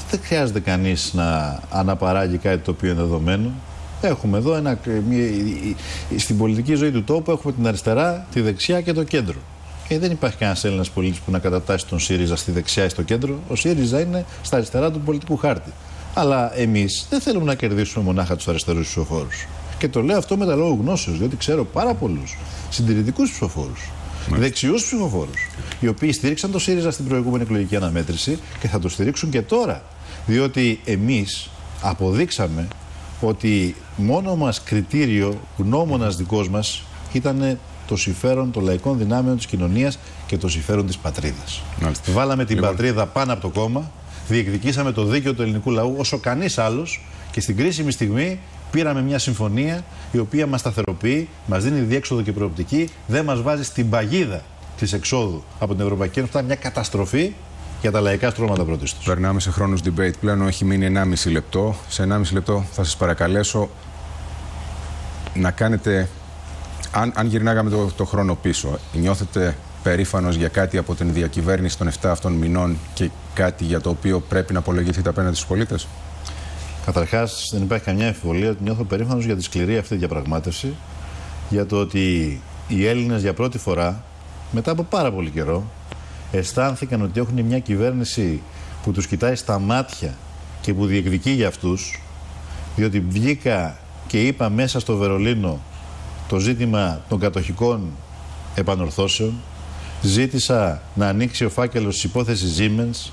δεν χρειάζεται κανείς να αναπαράγει κάτι το οποίο είναι δεδομένο. Έχουμε εδώ ένα, μια, στην πολιτική ζωή του τόπου έχουμε την αριστερά, τη δεξιά και το κέντρο. Και δεν υπάρχει κανένας Έλληνας πολίτης που να κατατάσσει τον ΣΥΡΙΖΑ στη δεξιά ή στο κέντρο. Ο ΣΥΡΙΖΑ είναι στα αριστερά του πολιτικού χάρτη. Αλλά εμείς δεν θέλουμε να κερδίσουμε μονάχα τους αριστερούς ψηφοφόρους. Και το λέω αυτό με τα λόγω γνώσεως, διότι ξέρω πάρα πολλούς συντηρητικούς ψηφοφόρους, δεξιούς ψηφοφόρους, οι οποίοι στήριξαν το ΣΥΡΙΖΑ στην προηγούμενη εκλογική αναμέτρηση και θα το στηρίξουν και τώρα. Διότι εμείς αποδείξαμε ότι μόνο μας κριτήριο, γνώμονας δικός μας ήταν το συμφέρον των λαϊκών δυνάμεων της κοινωνίας και το συμφέρον της πατρίδας. Βάλαμε την λοιπόν. πατρίδα πάνω από το κόμμα, διεκδικήσαμε το δίκαιο του ελληνικού λαού όσο κανείς άλλος και στην κρίσιμη στιγμή πήραμε μια συμφωνία η οποία μας σταθεροποιεί, μας δίνει διέξοδο και προοπτική, δεν μας βάζει στην παγίδα της εξόδου από την Ευρωπαϊκή Ένωση. μια καταστροφή για τα λαϊκά στρώματα πρωτίστως. Περνάμε σε χρόνους debate. Πλέον έχει μείνει 1,5 λεπτό. Σε 1,5 λεπτό θα σας παρακαλέσω να κάνετε, αν, αν γυρνάγαμε το, το χρόνο πίσω, νιώθετε περήφανος για κάτι από την διακυβέρνηση των 7 αυτών μηνών και κάτι για το οποίο πρέπει να απολογηθείτε απέναντι στους πολίτες; Καταρχάς, δεν υπάρχει καμιά εμφιβολία ότι νιώθω περήφανος για τη σκληρή αυτή διαπραγμάτευση. Για το ότι οι Έλληνες για πρώτη φορά, μετά από πάρα πολύ καιρό, αισθάνθηκαν ότι έχουν μια κυβέρνηση που τους κοιτάει στα μάτια και που διεκδικεί για αυτούς διότι βγήκα και είπα μέσα στο Βερολίνο το ζήτημα των κατοχικών επανορθώσεων ζήτησα να ανοίξει ο φάκελος της υπόθεσης Siemens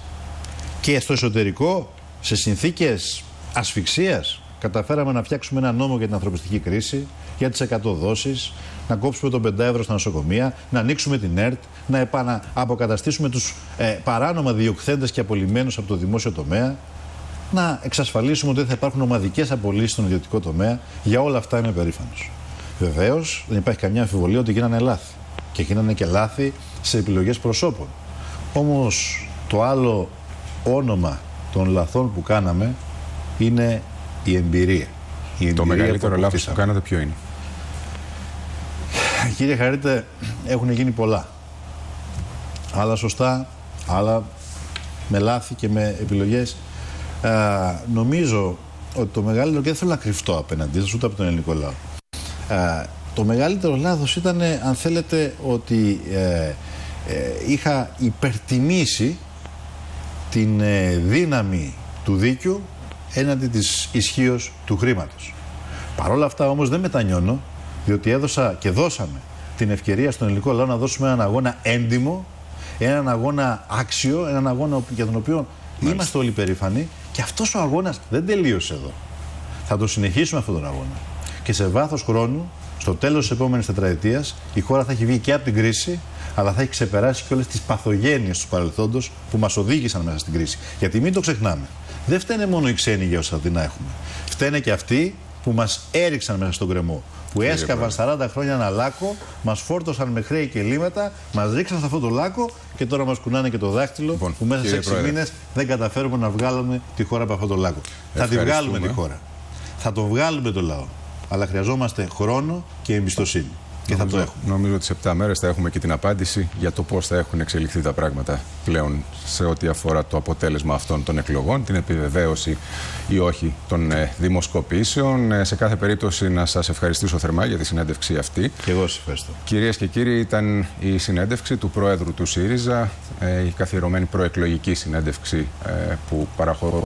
και στο εσωτερικό σε συνθήκες ασφυξίας καταφέραμε να φτιάξουμε ένα νόμο για την ανθρωπιστική κρίση, για τις 100 δόσει, να κόψουμε τον 5 ευρώ στα νοσοκομεία, να ανοίξουμε την ΕΡΤ, να επαναποκαταστήσουμε τους ε, παράνομα διοκθέντε και απολυμμένου από το δημόσιο τομέα, να εξασφαλίσουμε ότι δεν θα υπάρχουν ομαδικές απολύσεις στον ιδιωτικό τομέα. Για όλα αυτά είμαι περήφανος. Βεβαίως δεν υπάρχει καμιά αμφιβολία ότι γίνανε λάθη. Και γίνανε και λάθη σε επιλογές προσώπων. Όμως το άλλο όνομα των λαθών που κάναμε είναι η εμπειρία. Η εμπειρία το μεγαλύτερο λάθος που κάνατε ποιο είναι; Κύριε Χαρίτε, έχουν γίνει πολλά. Άλλα σωστά, άλλα με λάθη και με επιλογές. νομίζω ότι το μεγαλύτερο, και δεν θέλω να κρυφτώ απέναντί σας, ούτε από τον ελληνικό λαό. το μεγαλύτερο λάθος ήταν, αν θέλετε, ότι ε, ε, είχα υπερτιμήσει την ε, δύναμη του δίκαιου έναντι της ισχύως του χρήματος. Παρ' όλα αυτά όμως δεν μετανιώνω, διότι έδωσα και δώσαμε την ευκαιρία στον ελληνικό λαό να δώσουμε έναν αγώνα έντιμο, έναν αγώνα άξιο, έναν αγώνα για τον οποίο είμαστε όλοι περήφανοι και αυτός ο αγώνας δεν τελείωσε εδώ. Θα το συνεχίσουμε αυτόν τον αγώνα. Και σε βάθος χρόνου, στο τέλος της επόμενης τετραετίας, η χώρα θα έχει βγει και από την κρίση αλλά θα έχει ξεπεράσει και όλες τις παθογένειες του παρελθόντος που μας οδήγησαν μέσα στην κρίση. Γιατί μην το ξεχνάμε. Δεν φταίνε μόνο οι ξένοι για όσα δεινά έχουμε. Φταίνε και αυτοί που μας έριξαν μέσα στον κρεμό. Που έσκαβαν 40 χρόνια ένα λάκκο, μας φόρτωσαν με χρέη και λίματα, μας ρίξαν σε αυτό το λάκκο και τώρα μας κουνάνε και το δάχτυλο λοιπόν, που μέσα σε 6 μήνες δεν καταφέρουμε να βγάλουμε τη χώρα από αυτό το λάκκο. Θα τη βγάλουμε τη χώρα. Θα το βγάλουμε το λαό. Αλλά χρειαζόμαστε χρόνο και εμπιστοσύνη. Και νομίζω, θα το έχουμε. Νομίζω ότι σε 7 μέρες θα έχουμε και την απάντηση για το πώς θα έχουν εξελιχθεί τα πράγματα πλέον σε ό,τι αφορά το αποτέλεσμα αυτών των εκλογών, την επιβεβαίωση ή όχι των ε, δημοσκοπήσεων. Ε, σε κάθε περίπτωση, να σας ευχαριστήσω θερμά για τη συνέντευξη αυτή. Και εγώ σας ευχαριστώ. Κυρίες και κύριοι, ήταν η συνέντευξη του Πρόεδρου του ΣΥΡΙΖΑ, ε, η καθιερωμένη προεκλογική συνέντευξη ε, που παραχωρώ